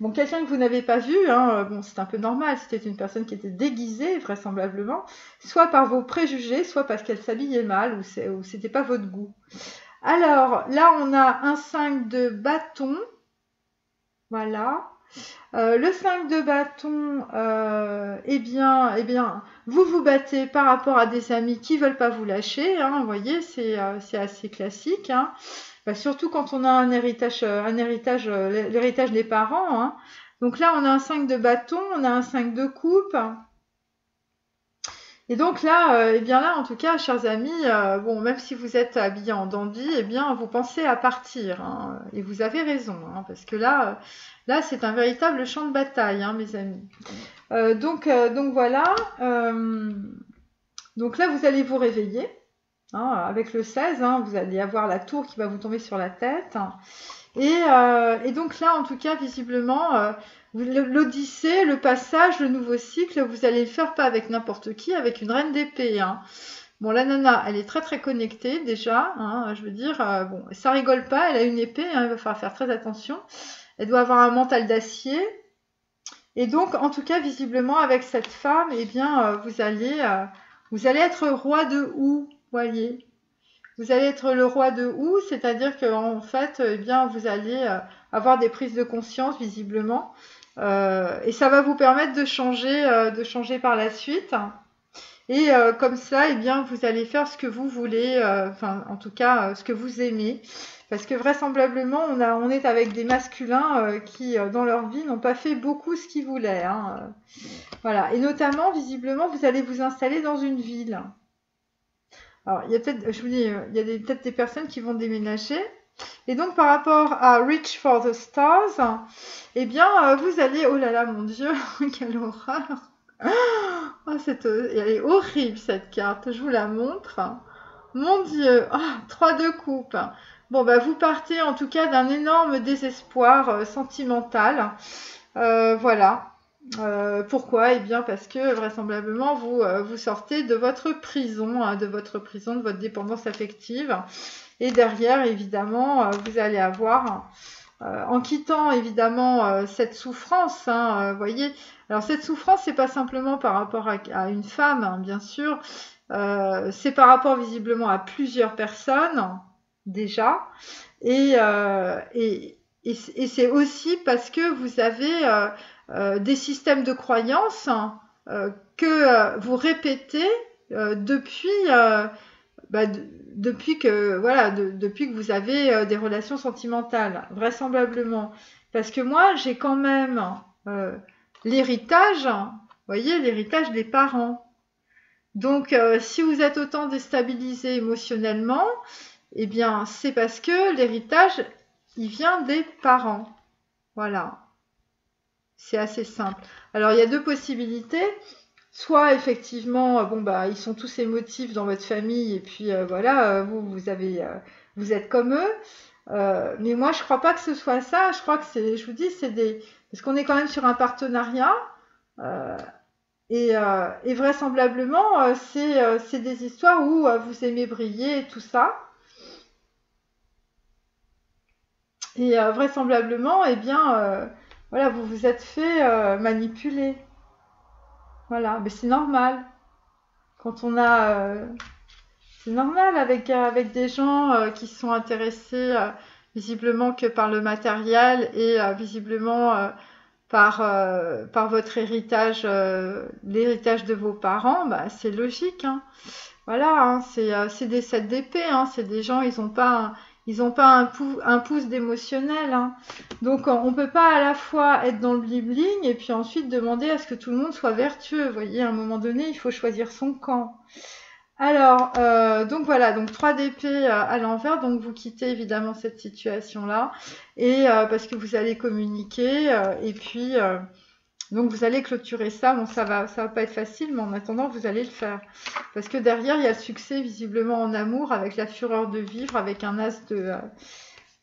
A: Bon, quelqu'un que vous n'avez pas vu, hein, euh, bon, c'est un peu normal, c'était une personne qui était déguisée, vraisemblablement, soit par vos préjugés, soit parce qu'elle s'habillait mal, ou c'était pas votre goût. Alors, là, on a un 5 de bâton. Voilà. Euh, le 5 de bâton, euh, eh, bien, eh bien, vous vous battez par rapport à des amis qui veulent pas vous lâcher. Hein, vous voyez, c'est assez classique. Hein. Bah, surtout quand on a un héritage, euh, euh, l'héritage des parents. Hein. Donc là, on a un 5 de bâton, on a un 5 de coupe. Et donc là, euh, eh bien là, en tout cas, chers amis, bon, même si vous êtes habillés en dandy, eh bien, vous pensez à partir. Hein. et vous avez raison, hein, parce que là, là, c'est un véritable champ de bataille, mes amis. donc, donc voilà. donc là, vous allez vous réveiller. Hein, avec le 16, hein, vous allez avoir la tour qui va vous tomber sur la tête. Euh, et, donc là, en tout cas, visiblement, euh, l'Odyssée, le passage, le nouveau cycle, vous allez le faire pas avec n'importe qui, avec une reine d'épée. Hein. Bon, la nana, elle est très très connectée déjà. je veux dire, euh, bon, ça rigole pas, elle a une épée, il va falloir faire très attention. Elle doit avoir un mental d'acier. Et donc, en tout cas, visiblement, avec cette femme, eh bien, vous allez, vous allez être roi de où voyez? Vous allez être le roi de où, c'est-à-dire qu'en fait, eh bien, vous allez euh, avoir des prises de conscience visiblement, euh, et ça va vous permettre de changer, euh, de changer par la suite. Et comme ça, eh bien, vous allez faire ce que vous voulez, enfin, en tout cas, ce que vous aimez. Parce que vraisemblablement, on, a, on est avec des masculins qui, dans leur vie, n'ont pas fait beaucoup ce qu'ils voulaient. Hein. Voilà. Et notamment, visiblement, vous allez vous installer dans une ville. Alors, il y a peut-être, je vous dis, il y a peut-être des personnes qui vont déménager. Et donc, par rapport à Reach for the Stars, eh bien, euh, vous allez, oh là là, mon Dieu, quelle horreur. Oh, cette, elle est horrible, cette carte. Je vous la montre. Mon Dieu, oh, 3 de coupe. Bon, bah, vous partez en tout cas d'un énorme désespoir euh, sentimental. Euh, voilà. Euh, pourquoi? Eh bien parce que vraisemblablement vous, euh, vous sortez de votre prison, hein, de votre prison, de votre dépendance affective. Et derrière, évidemment, euh, vous allez avoir, en quittant évidemment cette souffrance, hein, voyez, alors cette souffrance, c'est pas simplement par rapport à, une femme, hein, bien sûr, c'est par rapport visiblement à plusieurs personnes déjà, et, c'est aussi parce que vous avez euh, des systèmes de croyances euh, que euh, vous répétez depuis, bah, depuis que voilà, depuis que vous avez des relations sentimentales, vraisemblablement. Parce que moi, j'ai quand même l'héritage, vous voyez, l'héritage des parents. Donc, si vous êtes autant déstabilisé émotionnellement, eh bien, c'est parce que l'héritage, il vient des parents. Voilà. C'est assez simple. Alors, il y a deux possibilités. Soit effectivement, bon bah ils sont tous émotifs dans votre famille et puis euh, voilà, euh, vous vous avez, euh, vous êtes comme eux. mais moi je crois pas que ce soit ça. Je crois que c'est, je vous dis, c'est des, parce qu'on est quand même sur un partenariat et, et, vraisemblablement c'est c'est des histoires où vous aimez briller et tout ça. Et vraisemblablement, eh bien, voilà, vous vous êtes fait manipuler. Voilà, mais c'est normal. Quand on a. Euh, c'est normal avec, euh, avec des gens euh, qui sont intéressés visiblement que par le matériel et visiblement par, par votre héritage, l'héritage de vos parents, bah, c'est logique. Hein. Voilà, hein, c'est des 7 d'épée, hein, c'est des gens, ils n'ont pas, ils n'ont pas un, pouce d'émotionnel. Hein. Donc on ne peut pas à la fois être dans le bling et puis ensuite demander à ce que tout le monde soit vertueux. Vous voyez, à un moment donné, il faut choisir son camp. Alors, euh, donc voilà, donc 3 d'épée à l'envers, donc vous quittez évidemment cette situation-là, et euh, parce que vous allez communiquer, euh, et puis donc vous allez clôturer ça. Bon, ça va, ça va pas être facile, mais en attendant, vous allez le faire. Parce que derrière, il y a le succès visiblement en amour, avec la fureur de vivre, avec un as de, euh,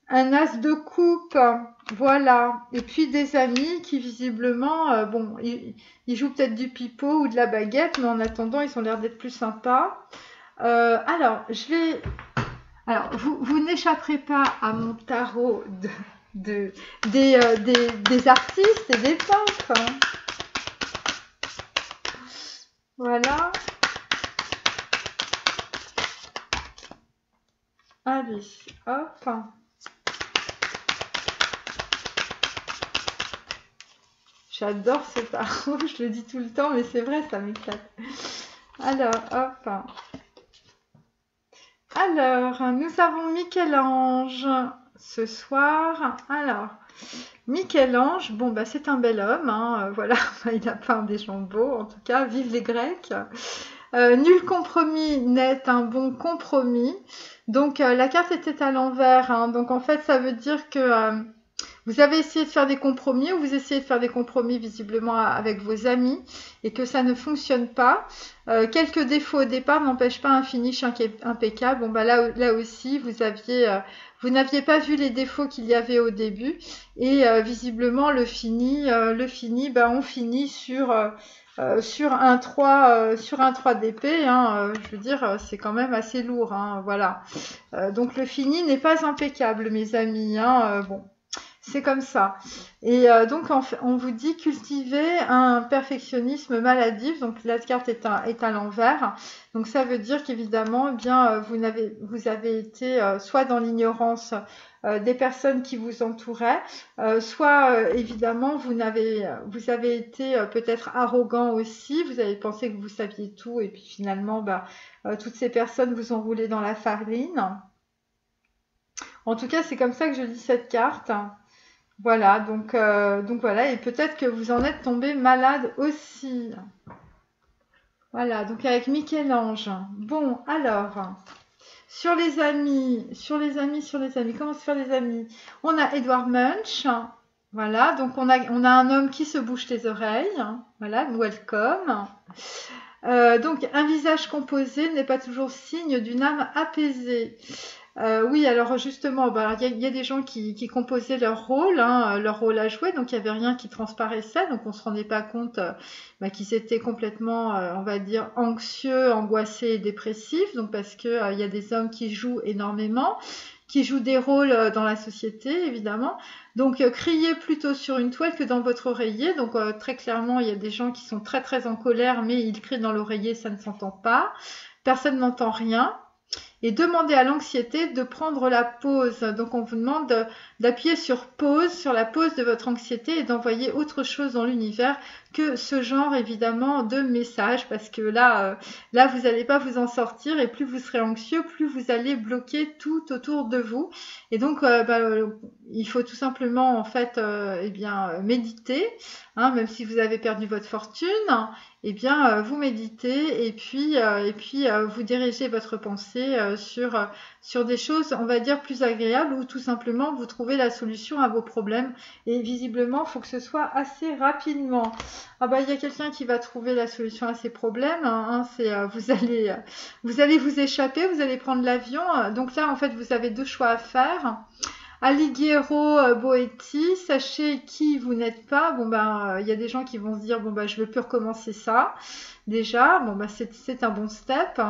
A: un as de coupe. Voilà. Et puis des amis qui visiblement, euh, bon, ils, jouent peut-être du pipeau ou de la baguette, mais en attendant, ils ont l'air d'être plus sympas. Euh, alors, je vais. Alors, vous, vous n'échapperez pas à mon tarot de de, des, euh, des, artistes et des peintres. Hein. Voilà. Allez, hop. J'adore ce tarot, je le dis tout le temps, mais c'est vrai, ça m'éclate. Alors, hop. Alors, nous avons Michel-Ange ce soir. Alors, Michel-Ange, bon, bah, c'est un bel homme, hein, euh, voilà, il a peint des beaux, en tout cas, vive les Grecs. Euh, nul compromis n'est un bon compromis. Donc, euh, la carte était à l'envers, hein. donc en fait, ça veut dire que vous avez essayé de faire des compromis ou vous essayez de faire des compromis visiblement avec vos amis et que ça ne fonctionne pas. quelques défauts au départ n'empêchent pas un finish impeccable. Bon, bah là aussi, vous aviez vous n'aviez pas vu les défauts qu'il y avait au début et euh, visiblement le fini, euh, le fini, ben, on finit sur euh, sur un 3 sur un 3 d'épée. Hein, je veux dire, c'est quand même assez lourd. Hein, voilà. donc le fini n'est pas impeccable, mes amis. Hein, bon, c'est comme ça. Et euh, donc, on vous dit cultiver un perfectionnisme maladif. Donc, la carte est à, est à l'envers. Donc, ça veut dire qu'évidemment, eh bien, euh, vous, avez, été euh, soit dans l'ignorance des personnes qui vous entouraient, soit évidemment, vous avez été peut-être arrogant aussi. Vous avez pensé que vous saviez tout et puis finalement, bah, toutes ces personnes vous ont roulé dans la farine. En tout cas, c'est comme ça que je lis cette carte. Voilà, donc, euh, donc voilà, et peut-être que vous en êtes tombé malade aussi. Voilà, donc avec Michel-Ange. Bon, alors, sur les amis, sur les amis, sur les amis, comment se faire les amis? On a Edward Munch. Voilà, donc on a, on a un homme qui se bouche les oreilles. Voilà, welcome. Euh, donc, un visage composé n'est pas toujours signe d'une âme apaisée. Euh, oui, alors justement, bah, il y, a des gens qui, composaient leur rôle, hein, leur rôle à jouer, donc il n'y avait rien qui transparaissait, donc on ne se rendait pas compte euh, bah, qu'ils étaient complètement, euh, on va dire, anxieux, angoissés et dépressifs, donc parce qu'il il y a des hommes qui jouent énormément, qui jouent des rôles dans la société, évidemment. Donc criez plutôt sur une toile que dans votre oreiller. Donc très clairement, il y a des gens qui sont très très en colère, mais ils crient dans l'oreiller, ça ne s'entend pas. Personne n'entend rien et demandez à l'anxiété de prendre la pause. Donc on vous demande d'appuyer sur pause, sur la pause de votre anxiété et d'envoyer autre chose dans l'univers que ce genre évidemment de messages parce que là, euh, là vous n'allez pas vous en sortir et plus vous serez anxieux, plus vous allez bloquer tout autour de vous. Et donc, euh, bah, il faut tout simplement en fait, eh bien, méditer, hein, même si vous avez perdu votre fortune, eh bien, vous méditez et puis, et puis vous dirigez votre pensée sur sur des choses, on va dire, plus agréables ou tout simplement vous trouvez la solution à vos problèmes. Et visiblement, il faut que ce soit assez rapidement. Ah bah il y a quelqu'un qui va trouver la solution à ces problèmes. Hein, hein c'est euh, vous allez euh, vous allez vous échapper, vous allez prendre l'avion. Donc là, en fait, vous avez deux choix à faire. Alighiero euh, Boetti, sachez qui vous n'êtes pas. Bon ben, il y a des gens qui vont se dire bon ben, je veux plus recommencer ça. Déjà, bon ben, c'est un bon step.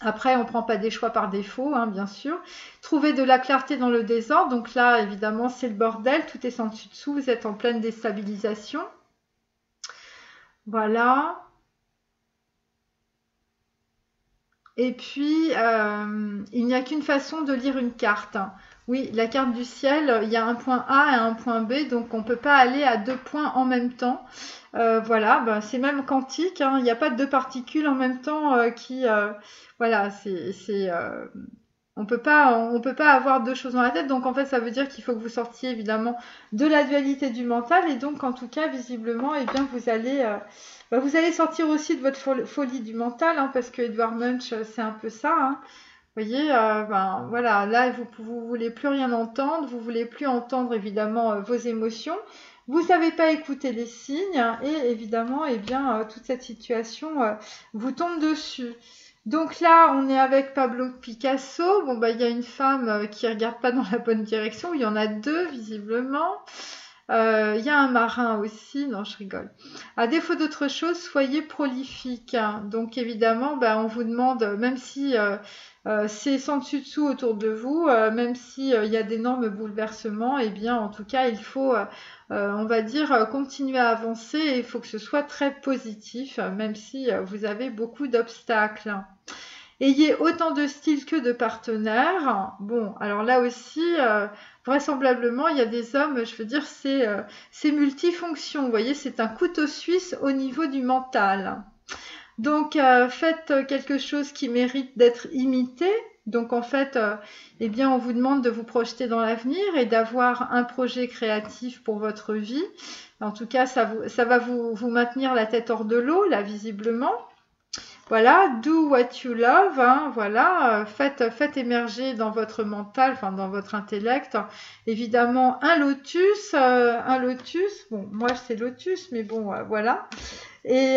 A: Après, on ne prend pas des choix par défaut, hein, bien sûr. Trouver de la clarté dans le désordre. Donc là, évidemment, c'est le bordel. Tout est sans dessus dessous. Vous êtes en pleine déstabilisation. Voilà. Et puis, euh, il n'y a qu'une façon de lire une carte. Oui, la carte du ciel, il y a un point A et un point B, donc on ne peut pas aller à deux points en même temps. Euh, voilà, ben, c'est même quantique, hein. il n'y a pas deux particules en même temps euh, qui... voilà, c'est... on peut pas, on peut pas avoir deux choses dans la tête, donc en fait ça veut dire qu'il faut que vous sortiez évidemment de la dualité du mental, et donc en tout cas visiblement, eh bien vous allez bah, vous allez sortir aussi de votre folie du mental, hein, parce que Edward Munch, euh, c'est un peu ça. Hein. Voyez, euh, ben, voilà, là, vous ne voulez plus rien entendre, vous voulez plus entendre évidemment euh, vos émotions. Vous ne savez pas écouter les signes et évidemment, eh bien, toute cette situation vous tombe dessus. Donc là, on est avec Pablo Picasso. Bon, bah, il y a une femme qui regarde pas dans la bonne direction. Il y en a deux, visiblement. Euh, il y a un marin aussi, non je rigole. À défaut d'autre chose, soyez prolifique. Donc évidemment, ben, on vous demande, même si euh, euh, c'est sans dessus dessous autour de vous, même s'il y a d'énormes bouleversements, eh bien en tout cas il faut, on va dire, continuer à avancer et il faut que ce soit très positif, même si vous avez beaucoup d'obstacles. Ayez autant de styles que de partenaires. Bon, alors là aussi, vraisemblablement, il y a des hommes, je veux dire, c'est euh, multifonction. Vous voyez, c'est un couteau suisse au niveau du mental. Donc, euh, faites quelque chose qui mérite d'être imité. Donc, en fait, euh, eh bien, on vous demande de vous projeter dans l'avenir et d'avoir un projet créatif pour votre vie. En tout cas, ça, va vous, maintenir la tête hors de l'eau, là, visiblement. Voilà, do what you love, hein, voilà, euh, faites, faites émerger dans votre mental, enfin dans votre intellect, évidemment un lotus, euh, un lotus, bon, moi c'est lotus, mais bon, euh, voilà. Et,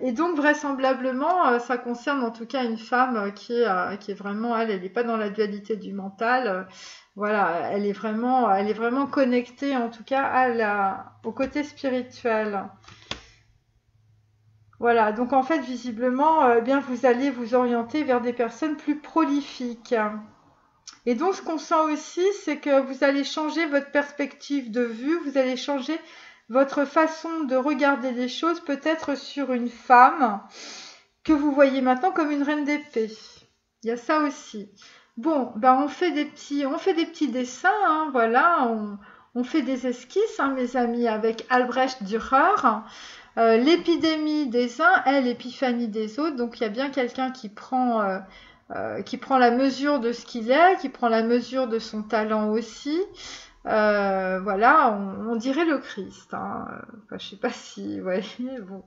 A: et, donc vraisemblablement, ça concerne en tout cas une femme qui est, qui est vraiment, elle, n'est pas dans la dualité du mental, voilà, elle est vraiment, elle est vraiment connectée en tout cas au côté spirituel. Voilà, donc en fait, visiblement, euh, bien vous allez vous orienter vers des personnes plus prolifiques. Et donc, ce qu'on sent aussi, c'est que vous allez changer votre perspective de vue, vous allez changer votre façon de regarder les choses, peut-être sur une femme que vous voyez maintenant comme une reine d'épée. Il y a ça aussi. Bon, ben on fait des petits, on fait des petits dessins, hein, voilà, on, fait des esquisses, hein, mes amis, avec Albrecht Dürer. Euh, l'épidémie des uns est l'épiphanie des autres. Donc il y a bien quelqu'un qui prend euh, euh, qui prend la mesure de ce qu'il est, qui prend la mesure de son talent aussi. Voilà, on, dirait le Christ. Hein. Enfin, je sais pas si, ouais, bon.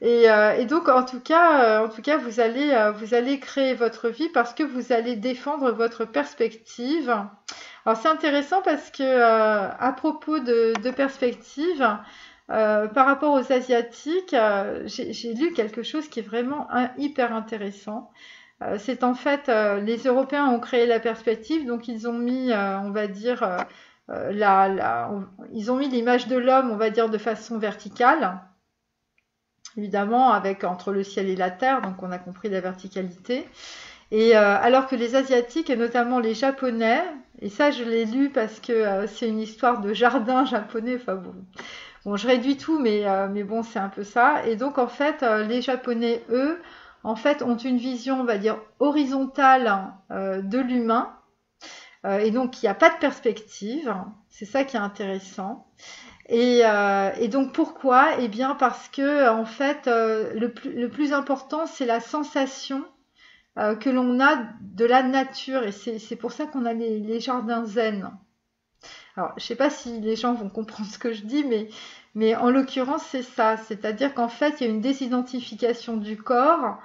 A: Et, et, donc en tout cas, en tout cas, vous allez vous allez créer votre vie parce que vous allez défendre votre perspective. Alors c'est intéressant parce que à propos de, perspective, euh, par rapport aux Asiatiques, euh, j'ai lu quelque chose qui est vraiment hyper intéressant. Euh, c'est en fait, les Européens ont créé la perspective, donc ils ont mis, on va dire, ils ont mis l'image de l'homme, on va dire, de façon verticale, évidemment, avec entre le ciel et la terre, donc on a compris la verticalité. Et alors que les Asiatiques, et notamment les Japonais, et ça je l'ai lu parce que c'est une histoire de jardin japonais, enfin bon, Bon, je réduis tout, mais, euh, mais bon, c'est un peu ça. Et donc, en fait, euh, les Japonais, eux, en fait, ont une vision, on va dire, horizontale euh, de l'humain. et donc, il n'y a pas de perspective. C'est ça qui est intéressant. Et, donc pourquoi? Eh bien parce que en fait, le, plus, important, c'est la sensation que l'on a de la nature. Et c'est pour ça qu'on a les, jardins zen. Alors, je ne sais pas si les gens vont comprendre ce que je dis, mais, mais en l'occurrence, c'est ça. C'est-à-dire qu'en fait, il y a une désidentification du corps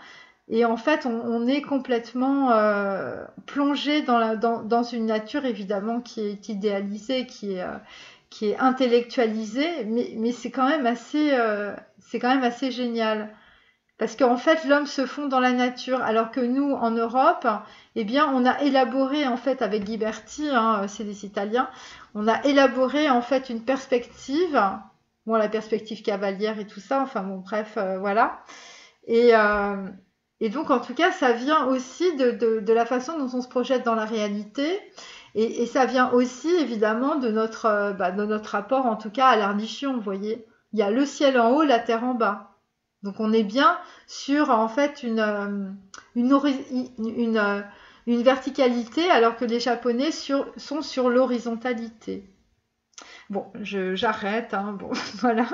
A: et en fait, on, est complètement euh, plongé dans, la, dans, dans, une nature évidemment qui est idéalisée, qui est, euh, qui est intellectualisée, mais, mais c'est quand même assez, euh, quand même assez génial. Parce qu'en fait, l'homme se fond dans la nature, alors que nous, en Europe, eh bien, on a élaboré en fait avec Ghiberti, hein, c'est des Italiens, on a élaboré en fait une perspective, la perspective cavalière et tout ça, enfin bon, bref, voilà. Et, et donc, en tout cas, ça vient aussi de, la façon dont on se projette dans la réalité. Et, ça vient aussi, évidemment, de notre, euh, bah, de notre rapport, en tout cas, à l'arnition. Vous voyez, il y a le ciel en haut, la terre en bas. Donc, on est bien sur, en fait, une, euh, euh, une, verticalité, alors que les Japonais sont sur l'horizontalité. Bon, j'arrête. Hein, bon, voilà.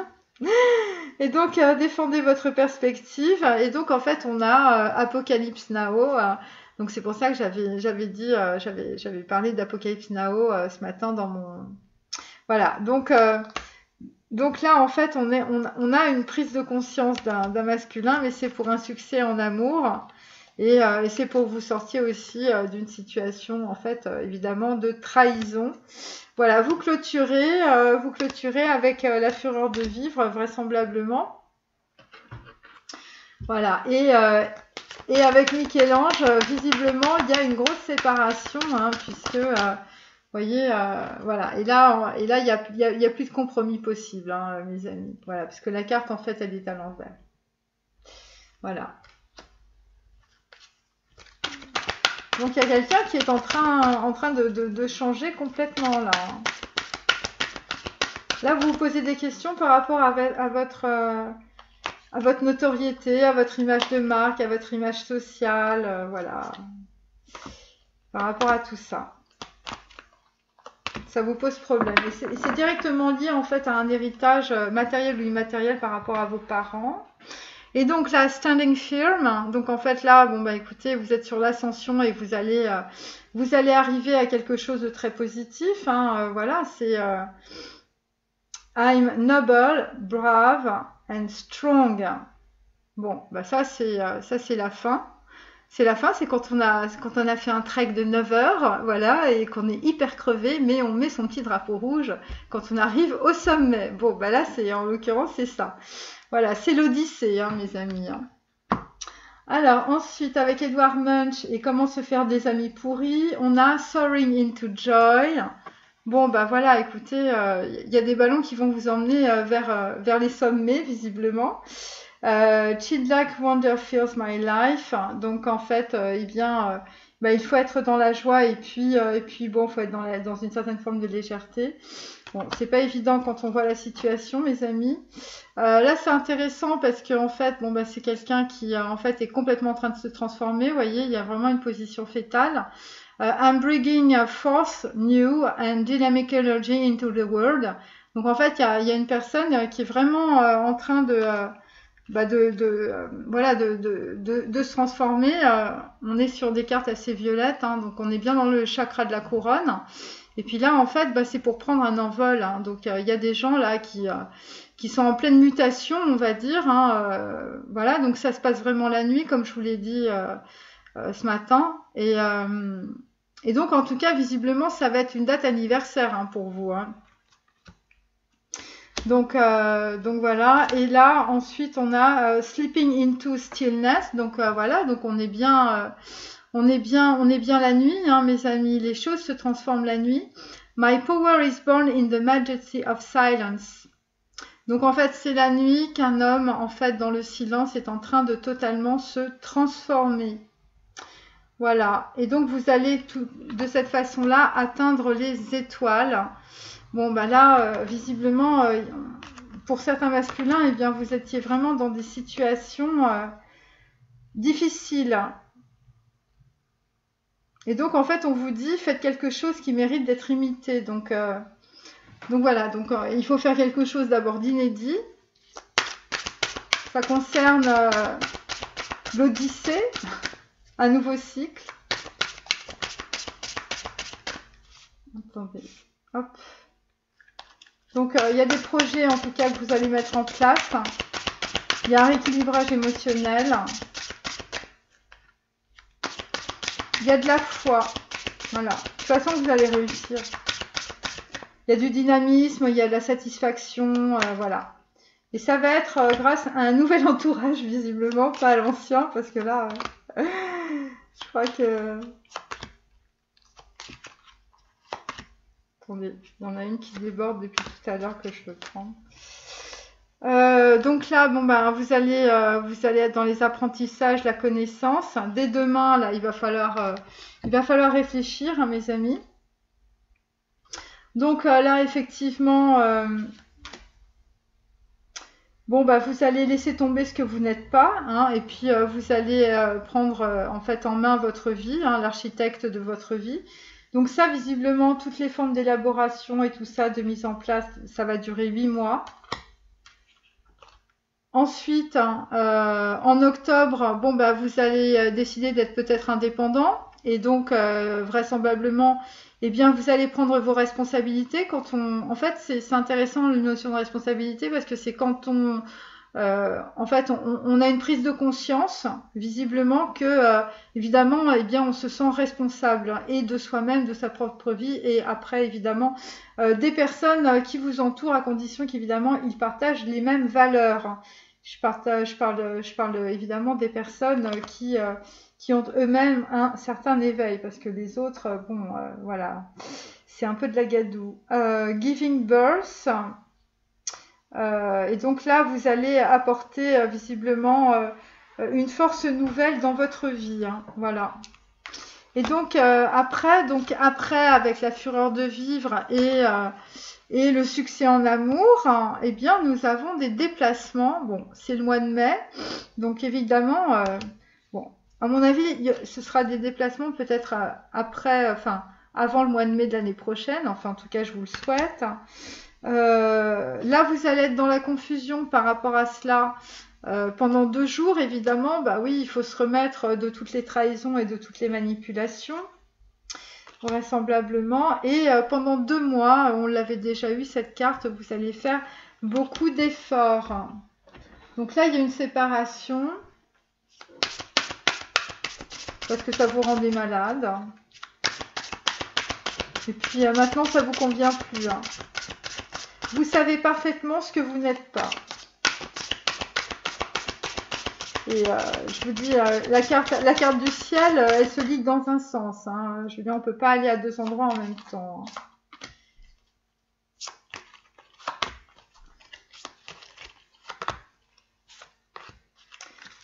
A: Et donc, euh, défendez votre perspective. Et donc, en fait, on a euh, Apocalypse Now. Euh, donc, c'est pour ça que j'avais, dit, j'avais, j'avais parlé d'Apocalypse Now ce matin dans mon. Voilà. Donc, donc là, en fait, on, est, on, a une prise de conscience d'un, masculin, mais c'est pour un succès en amour. Et, et c'est pour vous sortir aussi d'une situation, en fait, évidemment, de trahison. Voilà, vous clôturez, euh, vous clôturez avec euh, la fureur de vivre, vraisemblablement. Voilà, et, euh, et avec Michel-Ange, visiblement, il y a une grosse séparation, hein, puisque, vous voyez, voilà, et là, et là, il n'y a, y a, plus de compromis possible, hein, mes amis. Voilà, parce que la carte, en fait, elle est à l'envers. Voilà. Donc il y a quelqu'un qui est en train, en train de, changer complètement là. Là, vous vous posez des questions par rapport à, votre, euh, à votre notoriété, à votre image de marque, à votre image sociale, euh, voilà. Par rapport à tout ça. Ça vous pose problème. Et c'est directement lié en fait à un héritage euh, matériel ou immatériel par rapport à vos parents. Et donc la standing firm, donc en fait là, bon bah écoutez, vous êtes sur l'ascension et vous allez, euh, vous allez arriver à quelque chose de très positif. Hein, euh, voilà, c'est euh, I'm noble, brave and strong. Bon, bah ça c'est ça c'est la fin. C'est la fin, c'est quand on a quand on a fait un trek de 9 heures, voilà, et qu'on est hyper crevé, mais on met son petit drapeau rouge quand on arrive au sommet. Bon, bah là c'est en l'occurrence c'est ça. Voilà, c'est l'Odyssée, hein, mes amis. Hein. Alors, ensuite, avec Edward Munch et comment se faire des amis pourris, on a Soaring into Joy. Bon, bah voilà, écoutez, il euh, y a des ballons qui vont vous emmener euh, vers, euh, vers les sommets, visiblement. Chidlak Wonder Feels My Life. Donc, en fait, eh bien, bah, il faut être dans la joie et puis, et puis bon, il faut être dans, dans une certaine forme de légèreté. Bon, c'est pas évident quand on voit la situation, mes amis. Euh, là, c'est intéressant parce que en fait, bon, bah, c'est quelqu'un qui en fait est complètement en train de se transformer. Vous voyez, il y a vraiment une position fétale. Euh, I'm bringing a force new and dynamic energy into the world. Donc en fait, il y a, une personne euh, qui est vraiment en train de bah voilà de, se transformer. on est sur des cartes assez violettes, hein, donc on est bien dans le chakra de la couronne. Et puis là, en fait, bah, c'est pour prendre un envol. Hein. Donc euh, il y a des gens là qui, euh, qui sont en pleine mutation, on va dire. Hein, euh, voilà, donc ça se passe vraiment la nuit, comme je vous l'ai dit ce matin. Et, donc, en tout cas, visiblement, ça va être une date anniversaire hein, pour vous. Donc voilà. Et là, ensuite, on a Sleeping into Stillness. Donc voilà, donc on est bien on est bien, on est bien la nuit, hein, mes amis. Les choses se transforment la nuit. My power is born in the majesty of silence. Donc en fait, c'est la nuit qu'un homme, en fait, dans le silence, est en train de totalement se transformer. Voilà. Et donc vous allez de cette façon-là atteindre les étoiles. Bon, bah là, euh, visiblement, euh, pour certains masculins, eh bien, vous étiez vraiment dans des situations euh, difficiles. Et donc, en fait, on vous dit, faites quelque chose qui mérite d'être imité. Donc, euh, Donc voilà, donc euh, il faut faire quelque chose d'abord d'inédit. Ça concerne euh, l'Odyssée, un nouveau cycle. Donc il y a des projets en tout cas que vous allez mettre en place. Il y a un rééquilibrage émotionnel. Il y a de la foi. Voilà. De toute façon, vous allez réussir. Il y a du dynamisme, il y a de la satisfaction, euh, voilà. Et ça va être euh, grâce à un nouvel entourage, visiblement, pas à l'ancien, parce que là, euh, je crois que... Attendez, il y en a une qui déborde depuis tout à l'heure que je veux prendre. Euh, donc là, bon ben, vous allez, euh, vous allez être dans les apprentissages, la connaissance. Dès demain, là, il va falloir, euh, il va falloir réfléchir, hein, mes amis. Donc là, effectivement, bon bah, vous allez laisser tomber ce que vous n'êtes pas, hein, et puis vous allez prendre en fait en main votre vie, hein, l'architecte de votre vie. Donc ça, visiblement, toutes les formes d'élaboration et tout ça, de mise en place, ça va durer 8 mois. Ensuite, euh, en octobre, bon bah vous allez euh, décider d'être peut-être indépendant et donc euh, vraisemblablement, eh bien vous allez prendre vos responsabilités. Quand on, en fait, c'est intéressant la notion de responsabilité parce que c'est quand on, en fait, on, a une prise de conscience visiblement que évidemment, eh bien on se sent responsable et de soi-même, de sa propre vie et après évidemment des personnes qui vous entourent à condition qu'évidemment ils partagent les mêmes valeurs. Je, parle évidemment des personnes qui, euh, qui ont eux-mêmes un certain éveil, parce que les autres, euh, bon, euh, voilà, c'est un peu de la gadoue. giving birth. et donc là, vous allez apporter visiblement une force nouvelle dans votre vie. Hein, voilà. Et donc après, donc après, avec la fureur de vivre et et le succès en amour, eh bien, nous avons des déplacements. Bon, c'est le mois de mai, donc évidemment, euh, bon, à mon avis, ce sera des déplacements peut-être euh, après, enfin, avant le mois de mai de l'année prochaine. Enfin, en tout cas, je vous le souhaite. Euh, là, vous allez être dans la confusion par rapport à cela. Pendant deux jours, évidemment, bah oui, il faut se remettre de toutes les trahisons et de toutes les manipulations vraisemblablement. Et euh, pendant deux mois, on l'avait déjà eu cette carte, vous allez faire beaucoup d'efforts. Donc là, il y a une séparation. Parce que ça vous rendait malade. Et puis euh, maintenant, ça vous convient plus. Hein. Vous savez parfaitement ce que vous n'êtes pas. Et euh, je vous dis, euh, la, carte, du ciel, euh, elle se lit dans un sens. Hein. Je veux dire, on ne peut pas aller à deux endroits en même temps. Hein.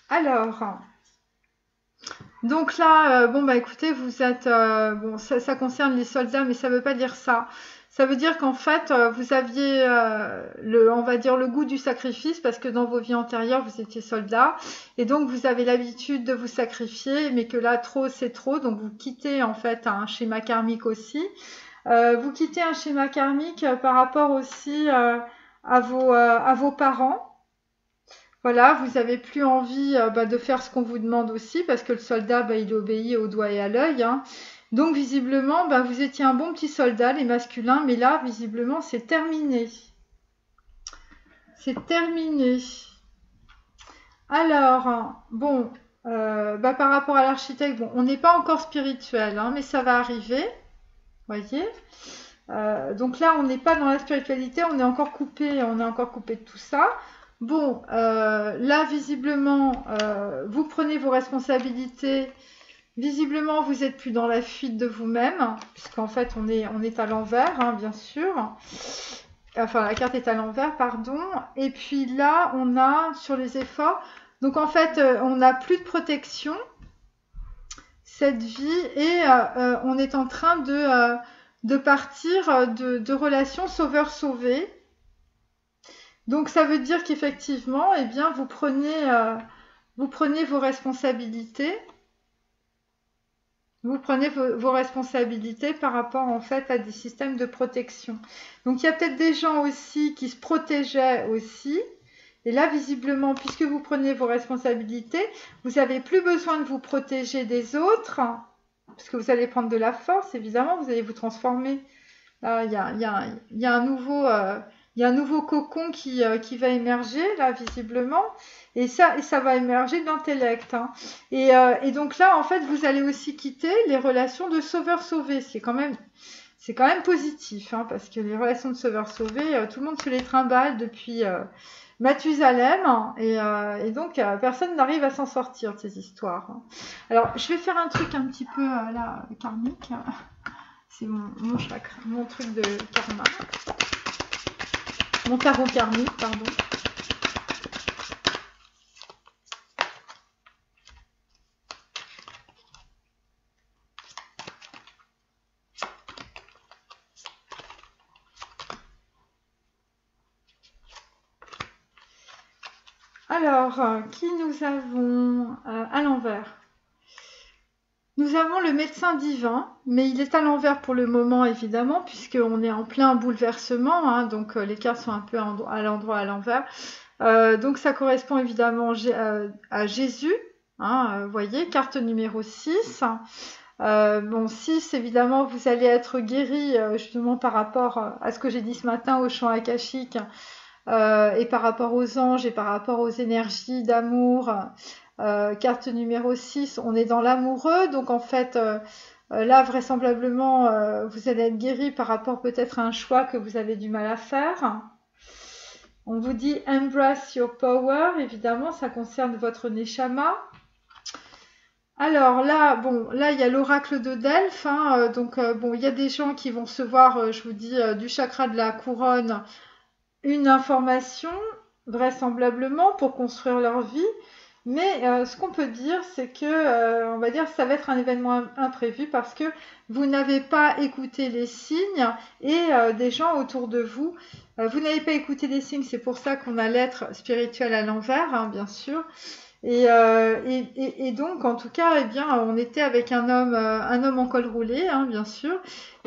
A: Alors, donc là, bon bah écoutez, vous êtes, bon ça, ça, concerne les soldats, mais ça ne veut pas dire ça. Ça veut dire qu'en fait, euh, vous aviez euh, le, on va dire, le goût du sacrifice parce que dans vos vies antérieures, vous étiez soldat et donc vous avez l'habitude de vous sacrifier, mais que là, trop, c'est trop. Donc vous quittez en fait un schéma karmique aussi. Euh, vous quittez un schéma karmique par rapport aussi à, vos, à vos parents. Voilà, vous n'avez plus envie bah, de faire ce qu'on vous demande aussi, parce que le soldat, bah, il obéit au doigt et à l'œil. Hein. Donc visiblement, bah, vous étiez un bon petit soldat, les masculins, mais là, visiblement, c'est terminé. C'est terminé. Alors, bon, euh, bah, par rapport à l'architecte, bon, on n'est pas encore spirituel, hein, mais ça va arriver. Voyez euh, donc là, on n'est pas dans la spiritualité, on est encore coupé, on est encore coupé de tout ça. Bon, euh, là, visiblement, vous prenez vos responsabilités Visiblement, vous n'êtes plus dans la fuite de vous-même, puisqu'en fait, on est, à l'envers, hein, bien sûr. Enfin, la carte est à l'envers, pardon. Et puis là, on a sur les efforts. Donc en fait, euh, on n'a plus de protection cette vie et euh, euh, on est en train de, partir de, relations sauveur-sauvé. Donc ça veut dire qu'effectivement, eh bien, vous prenez vos responsabilités Vous prenez vos, responsabilités par rapport en fait à des systèmes de protection. Donc il y a peut-être des gens aussi qui se protégeaient aussi. Et là, visiblement, puisque vous prenez vos responsabilités, vous n'avez plus besoin de vous protéger des autres, parce que vous allez prendre de la force, évidemment, vous allez vous transformer. Il y a, un nouveau... Euh, il y a un nouveau cocon qui, euh, qui va émerger, là, visiblement. Et ça, ça va émerger d'intellect. Hein. Et, euh, et, donc là, en fait, vous allez aussi quitter les relations de sauveur-sauvé, ce qui est quand même, c'est quand même positif, hein, parce que les relations de sauveur-sauvé, euh, tout le monde se les trimballe depuis Mathusalem, hein, et, et, donc personne n'arrive à s'en sortir de ces histoires. Hein. Alors, je vais faire un truc un petit peu là, karmique. C'est mon chakra, mon truc de karma. Mon tarot karmique, pardon. Alors, euh, qui nous avons euh, à l'envers? Nous avons le médecin divin, mais il est à l'envers pour le moment évidemment, puisqu'on est en plein bouleversement, hein, donc euh, les cartes sont un peu à l'endroit à l'envers. Euh, donc ça correspond évidemment euh, à Jésus, hein, voyez, carte numéro 6. bon, 6, évidemment, vous allez être guéri justement par rapport à ce que j'ai dit ce matin au champ akashique et par rapport aux anges et par rapport aux énergies d'amour euh, carte numéro 6, on est dans l'amoureux. Donc en fait, euh, euh, là, vraisemblablement, vous allez être guéri par rapport peut-être à un choix que vous avez du mal à faire. On vous dit embrace your power, évidemment, ça concerne votre neshama. Alors là, bon, là il y a l'oracle de Delphes. Hein, donc bon, il y a des gens qui vont recevoir, je vous dis, du chakra de la couronne, une information vraisemblablement pour construire leur vie. Mais euh, ce qu'on peut dire, c'est que, euh, on va dire, ça va être un événement imprévu parce que vous n'avez pas écouté les signes et euh, des gens autour de vous. vous n'avez pas écouté les signes, c'est pour ça qu'on a l'être spirituel à l'envers, hein, bien sûr. Euh, et, donc, en tout cas, eh bien, on était avec un homme, euh, un homme en col roulé, hein, bien sûr.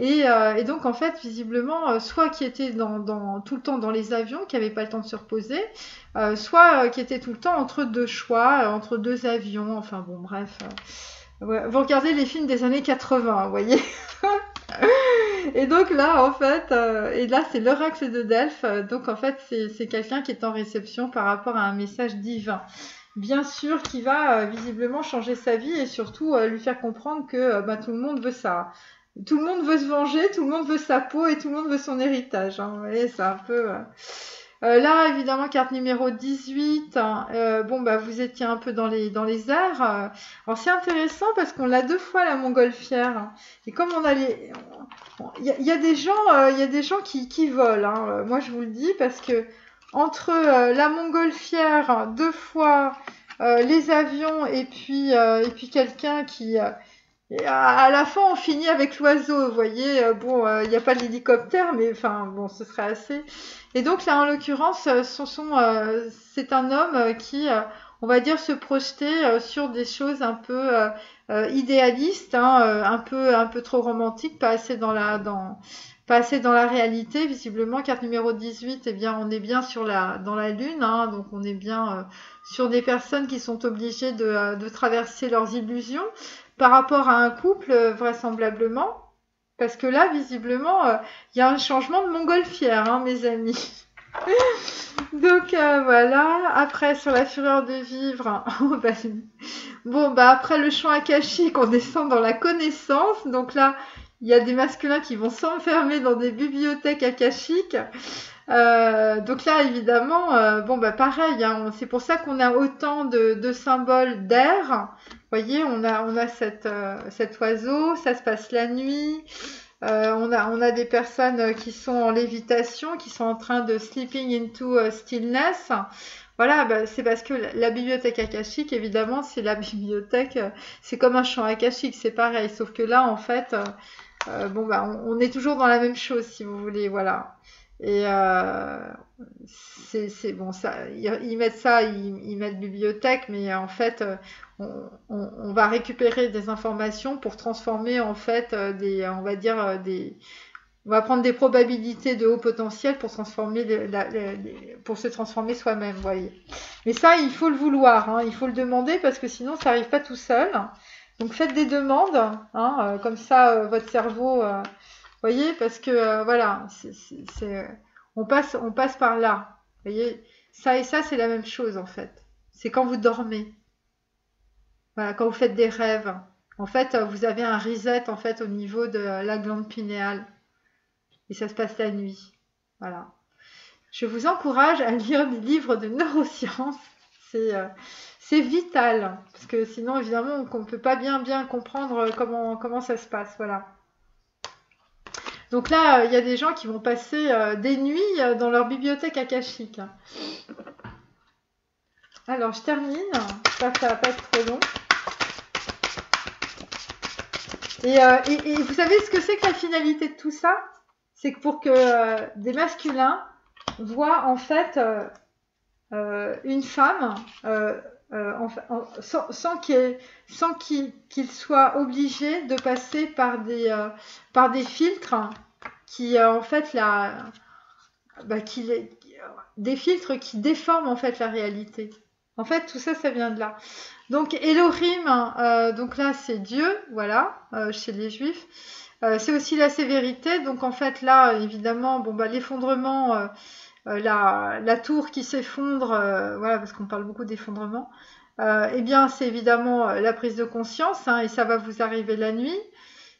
A: Euh, et, donc, en fait, visiblement, soit qui était dans, tout le temps dans les avions, qui n'avait pas le temps de se reposer, soit qui était tout le temps entre deux choix, entre deux avions. Enfin bon, bref. vous regardez les films des années 80, vous voyez. et donc là, en fait, et là, c'est l'oracle de Delphes. Donc, en fait, c'est quelqu'un qui est en réception par rapport à un message divin bien sûr qui va euh, visiblement changer sa vie et surtout euh, lui faire comprendre que euh, bah, tout le monde veut ça. Tout le monde veut se venger, tout le monde veut sa peau et tout le monde veut son héritage. Hein. Vous voyez, c'est un peu... là, évidemment, carte numéro 18. Hein, bon, bah, vous étiez un peu dans les, dans les airs. alors, c'est intéressant parce qu'on l'a deux fois, la montgolfière. Hein. Et comme on a les... Il y, a des gens, il y a des gens qui, qui volent. Moi, je vous le dis parce que entre euh, la montgolfière deux fois, euh, les avions et puis, euh, puis quelqu'un qui... à la fin, on finit avec l'oiseau, vous voyez. bon, il n'y a pas l'hélicoptère, mais enfin, bon, ce serait assez. Et donc là, en l'occurrence, c'est un homme qui, on va dire, se projetait sur des choses un peu idéalistes, hein, un peu, un peu trop romantiques, pas assez dans la, dans, passer dans la réalité, visiblement, carte numéro 18, eh bien, on est bien sur la, dans la Lune, hein, donc on est bien euh, sur des personnes qui sont obligées de, euh, de, traverser leurs illusions par rapport à un couple, euh, vraisemblablement. Parce que là, visiblement, il y a un changement de montgolfière, hein, mes amis. donc voilà, après sur la fureur de vivre, bah, bon bah après le champ akashique, on descend dans la connaissance. Donc là, il y a des masculins qui vont s'enfermer dans des bibliothèques akashiques. Euh, donc là, évidemment, euh, bon bah pareil, hein, c'est pour ça qu'on a autant de, symboles d'air. Vous voyez, on a on a euh, cet oiseau, ça se passe la nuit. on a on a des personnes qui sont en lévitation, qui sont en train de sleeping into stillness. Voilà, bah, c'est parce que la bibliothèque akashique, évidemment, c'est la bibliothèque, c'est comme un champ akashique, c'est pareil, sauf que là, en fait, euh, bon, bah, on, est toujours dans la même chose, si vous voulez, voilà. Et c'est bon, ça, ils, mettent ça, ils, mettent bibliothèque, mais en fait, on, va récupérer des informations pour transformer en fait des, on va dire des, on va prendre des probabilités de haut potentiel pour transformer pour se transformer soi-même, voyez. Mais ça, il faut le vouloir, hein, il faut le demander parce que sinon, ça n'arrive pas tout seul. Donc faites des demandes, hein, euh, comme ça, euh, votre cerveau, euh, voyez, parce que voilà, on passe, on passe par là, voyez. Ça et ça, c'est la même chose en fait. C'est quand vous dormez. Voilà, quand vous faites des rêves. En fait, vous avez un reset en fait au niveau de la glande pinéale et ça se passe la nuit. Voilà. Je vous encourage à lire des livres de neurosciences. C'est euh, vital parce que sinon évidemment on ne peut pas bien bien comprendre comment, comment ça se passe. Voilà. Donc là, il y a des gens qui vont passer euh, des nuits euh, dans leur bibliothèque akashique. Alors, je termine. Ça, ça va pas être trop long. Et, et vous savez ce que c'est que la finalité de tout ça? C'est que pour que euh, des masculins voient en fait euh, euh, une femme sans, qu'il soit obligé de passer par des, filtres qui en fait bah, des filtres qui déforment en fait la réalité. En fait, tout ça, ça vient de là. Donc, Elohim, donc là, c'est Dieu, voilà, chez les Juifs. Euh, c'est aussi la sévérité. Donc en fait là, évidemment, bon bah l'effondrement, euh, euh, la, tour qui s'effondre, voilà parce qu'on parle beaucoup d'effondrement. eh bien, c'est évidemment la prise de conscience hein, et ça va vous arriver la nuit.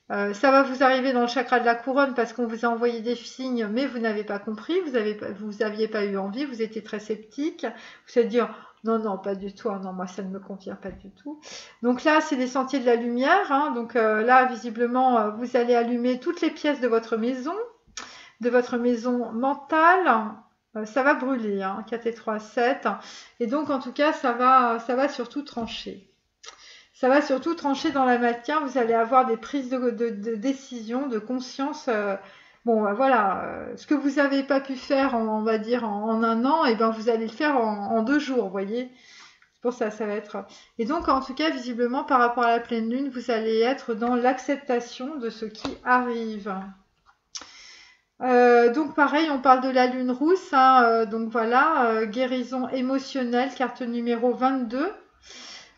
A: ça va vous arriver dans le chakra de la couronne parce qu'on vous a envoyé des signes, mais vous n'avez pas compris, vous n'aviez pas eu envie, vous étiez très sceptique. Vous allez dire, non, non, pas du tout. Ah non, moi, ça ne me convient pas du tout. Donc là, c'est des sentiers de la lumière. Hein. Donc euh, là, visiblement, euh, vous allez allumer toutes les pièces de votre maison, de votre maison mentale. Euh, ça va brûler, hein, 4 et 3, 7. Et donc, en tout cas, ça va, ça va surtout trancher. Ça va surtout trancher dans la matière. Vous allez avoir des prises de, décision, de conscience. Bon, euh, voilà, euh, ce que vous n'avez pas pu faire, on va dire, en, un an, et eh ben vous allez le faire en, deux jours, voyez. C'est pour ça, ça va être. Et donc, en tout cas, visiblement, par rapport à la pleine lune, vous allez être dans l'acceptation de ce qui arrive. Euh, donc pareil, on parle de la lune rousse, hein, donc voilà, guérison émotionnelle, carte numéro 22.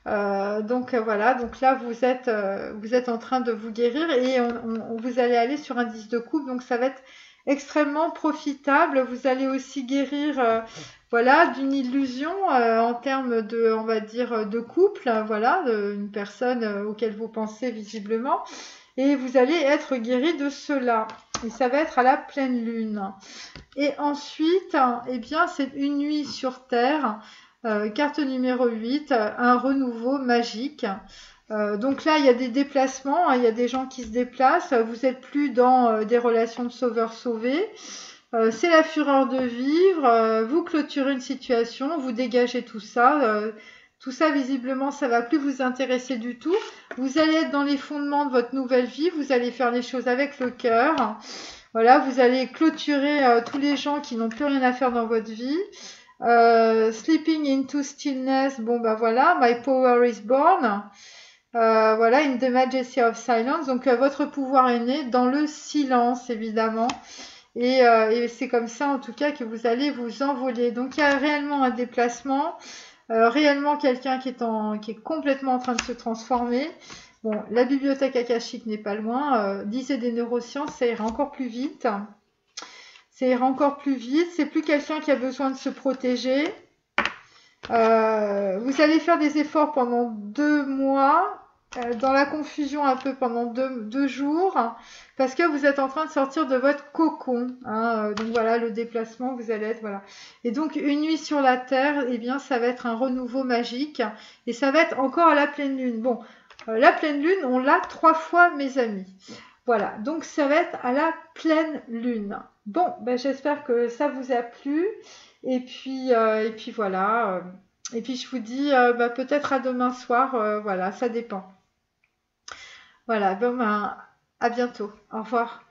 A: Euh, donc euh, voilà, donc là vous êtes, euh, vous êtes en train de vous guérir et vous allez aller sur un 10 de coupe, donc ça va être extrêmement profitable. Vous allez aussi guérir, voilà, d'une illusion en termes de, on va dire, de couple, voilà, une personne auquel vous pensez visiblement, et vous allez être guéri de cela. Et ça va être à la pleine lune. Et ensuite, eh bien, c'est une nuit sur Terre. Euh, carte numéro 8, un renouveau magique. Euh, donc là, il y a des déplacements, hein, il y a des gens qui se déplacent, vous n'êtes plus dans euh, des relations de sauveur-sauvé. c'est la fureur de vivre, vous clôturez une situation, vous dégagez tout ça. Tout ça, visiblement, ça va plus vous intéresser du tout. Vous allez être dans les fondements de votre nouvelle vie, vous allez faire les choses avec le cœur. Voilà, vous allez clôturer tous les gens qui n'ont plus rien à faire dans votre vie. Euh, sleeping into stillness, bon bah voilà, My power is born. Euh, voilà, in the majesty of silence. Donc euh, votre pouvoir est né dans le silence, évidemment. Et, et c'est comme ça, en tout cas, que vous allez vous envoler. Donc il y a réellement un déplacement, réellement quelqu'un qui, est qui est complètement en train de se transformer. Bon, la bibliothèque akashique n'est pas loin. disait des neurosciences, ça ira encore plus vite. Ça ira encore plus vite. C'est plus quelqu'un qui a besoin de se protéger. Euh, vous allez faire des efforts pendant deux mois, euh, dans la confusion un peu pendant deux, jours, parce que vous êtes en train de sortir de votre cocon. Hein. donc voilà, le déplacement, vous allez être voilà. Et donc une nuit sur la terre, eh bien ça va être un renouveau magique, et ça va être encore à la pleine lune. Bon, euh, la pleine lune, on l'a trois fois, mes amis. Voilà, donc ça va être à la pleine lune. Bon, ben j'espère que ça vous a plu. Et puis, euh, et puis voilà. Et puis je vous dis euh, ben, peut-être à demain soir. Euh, voilà, ça dépend. Voilà, bon ben, à bientôt. Au revoir.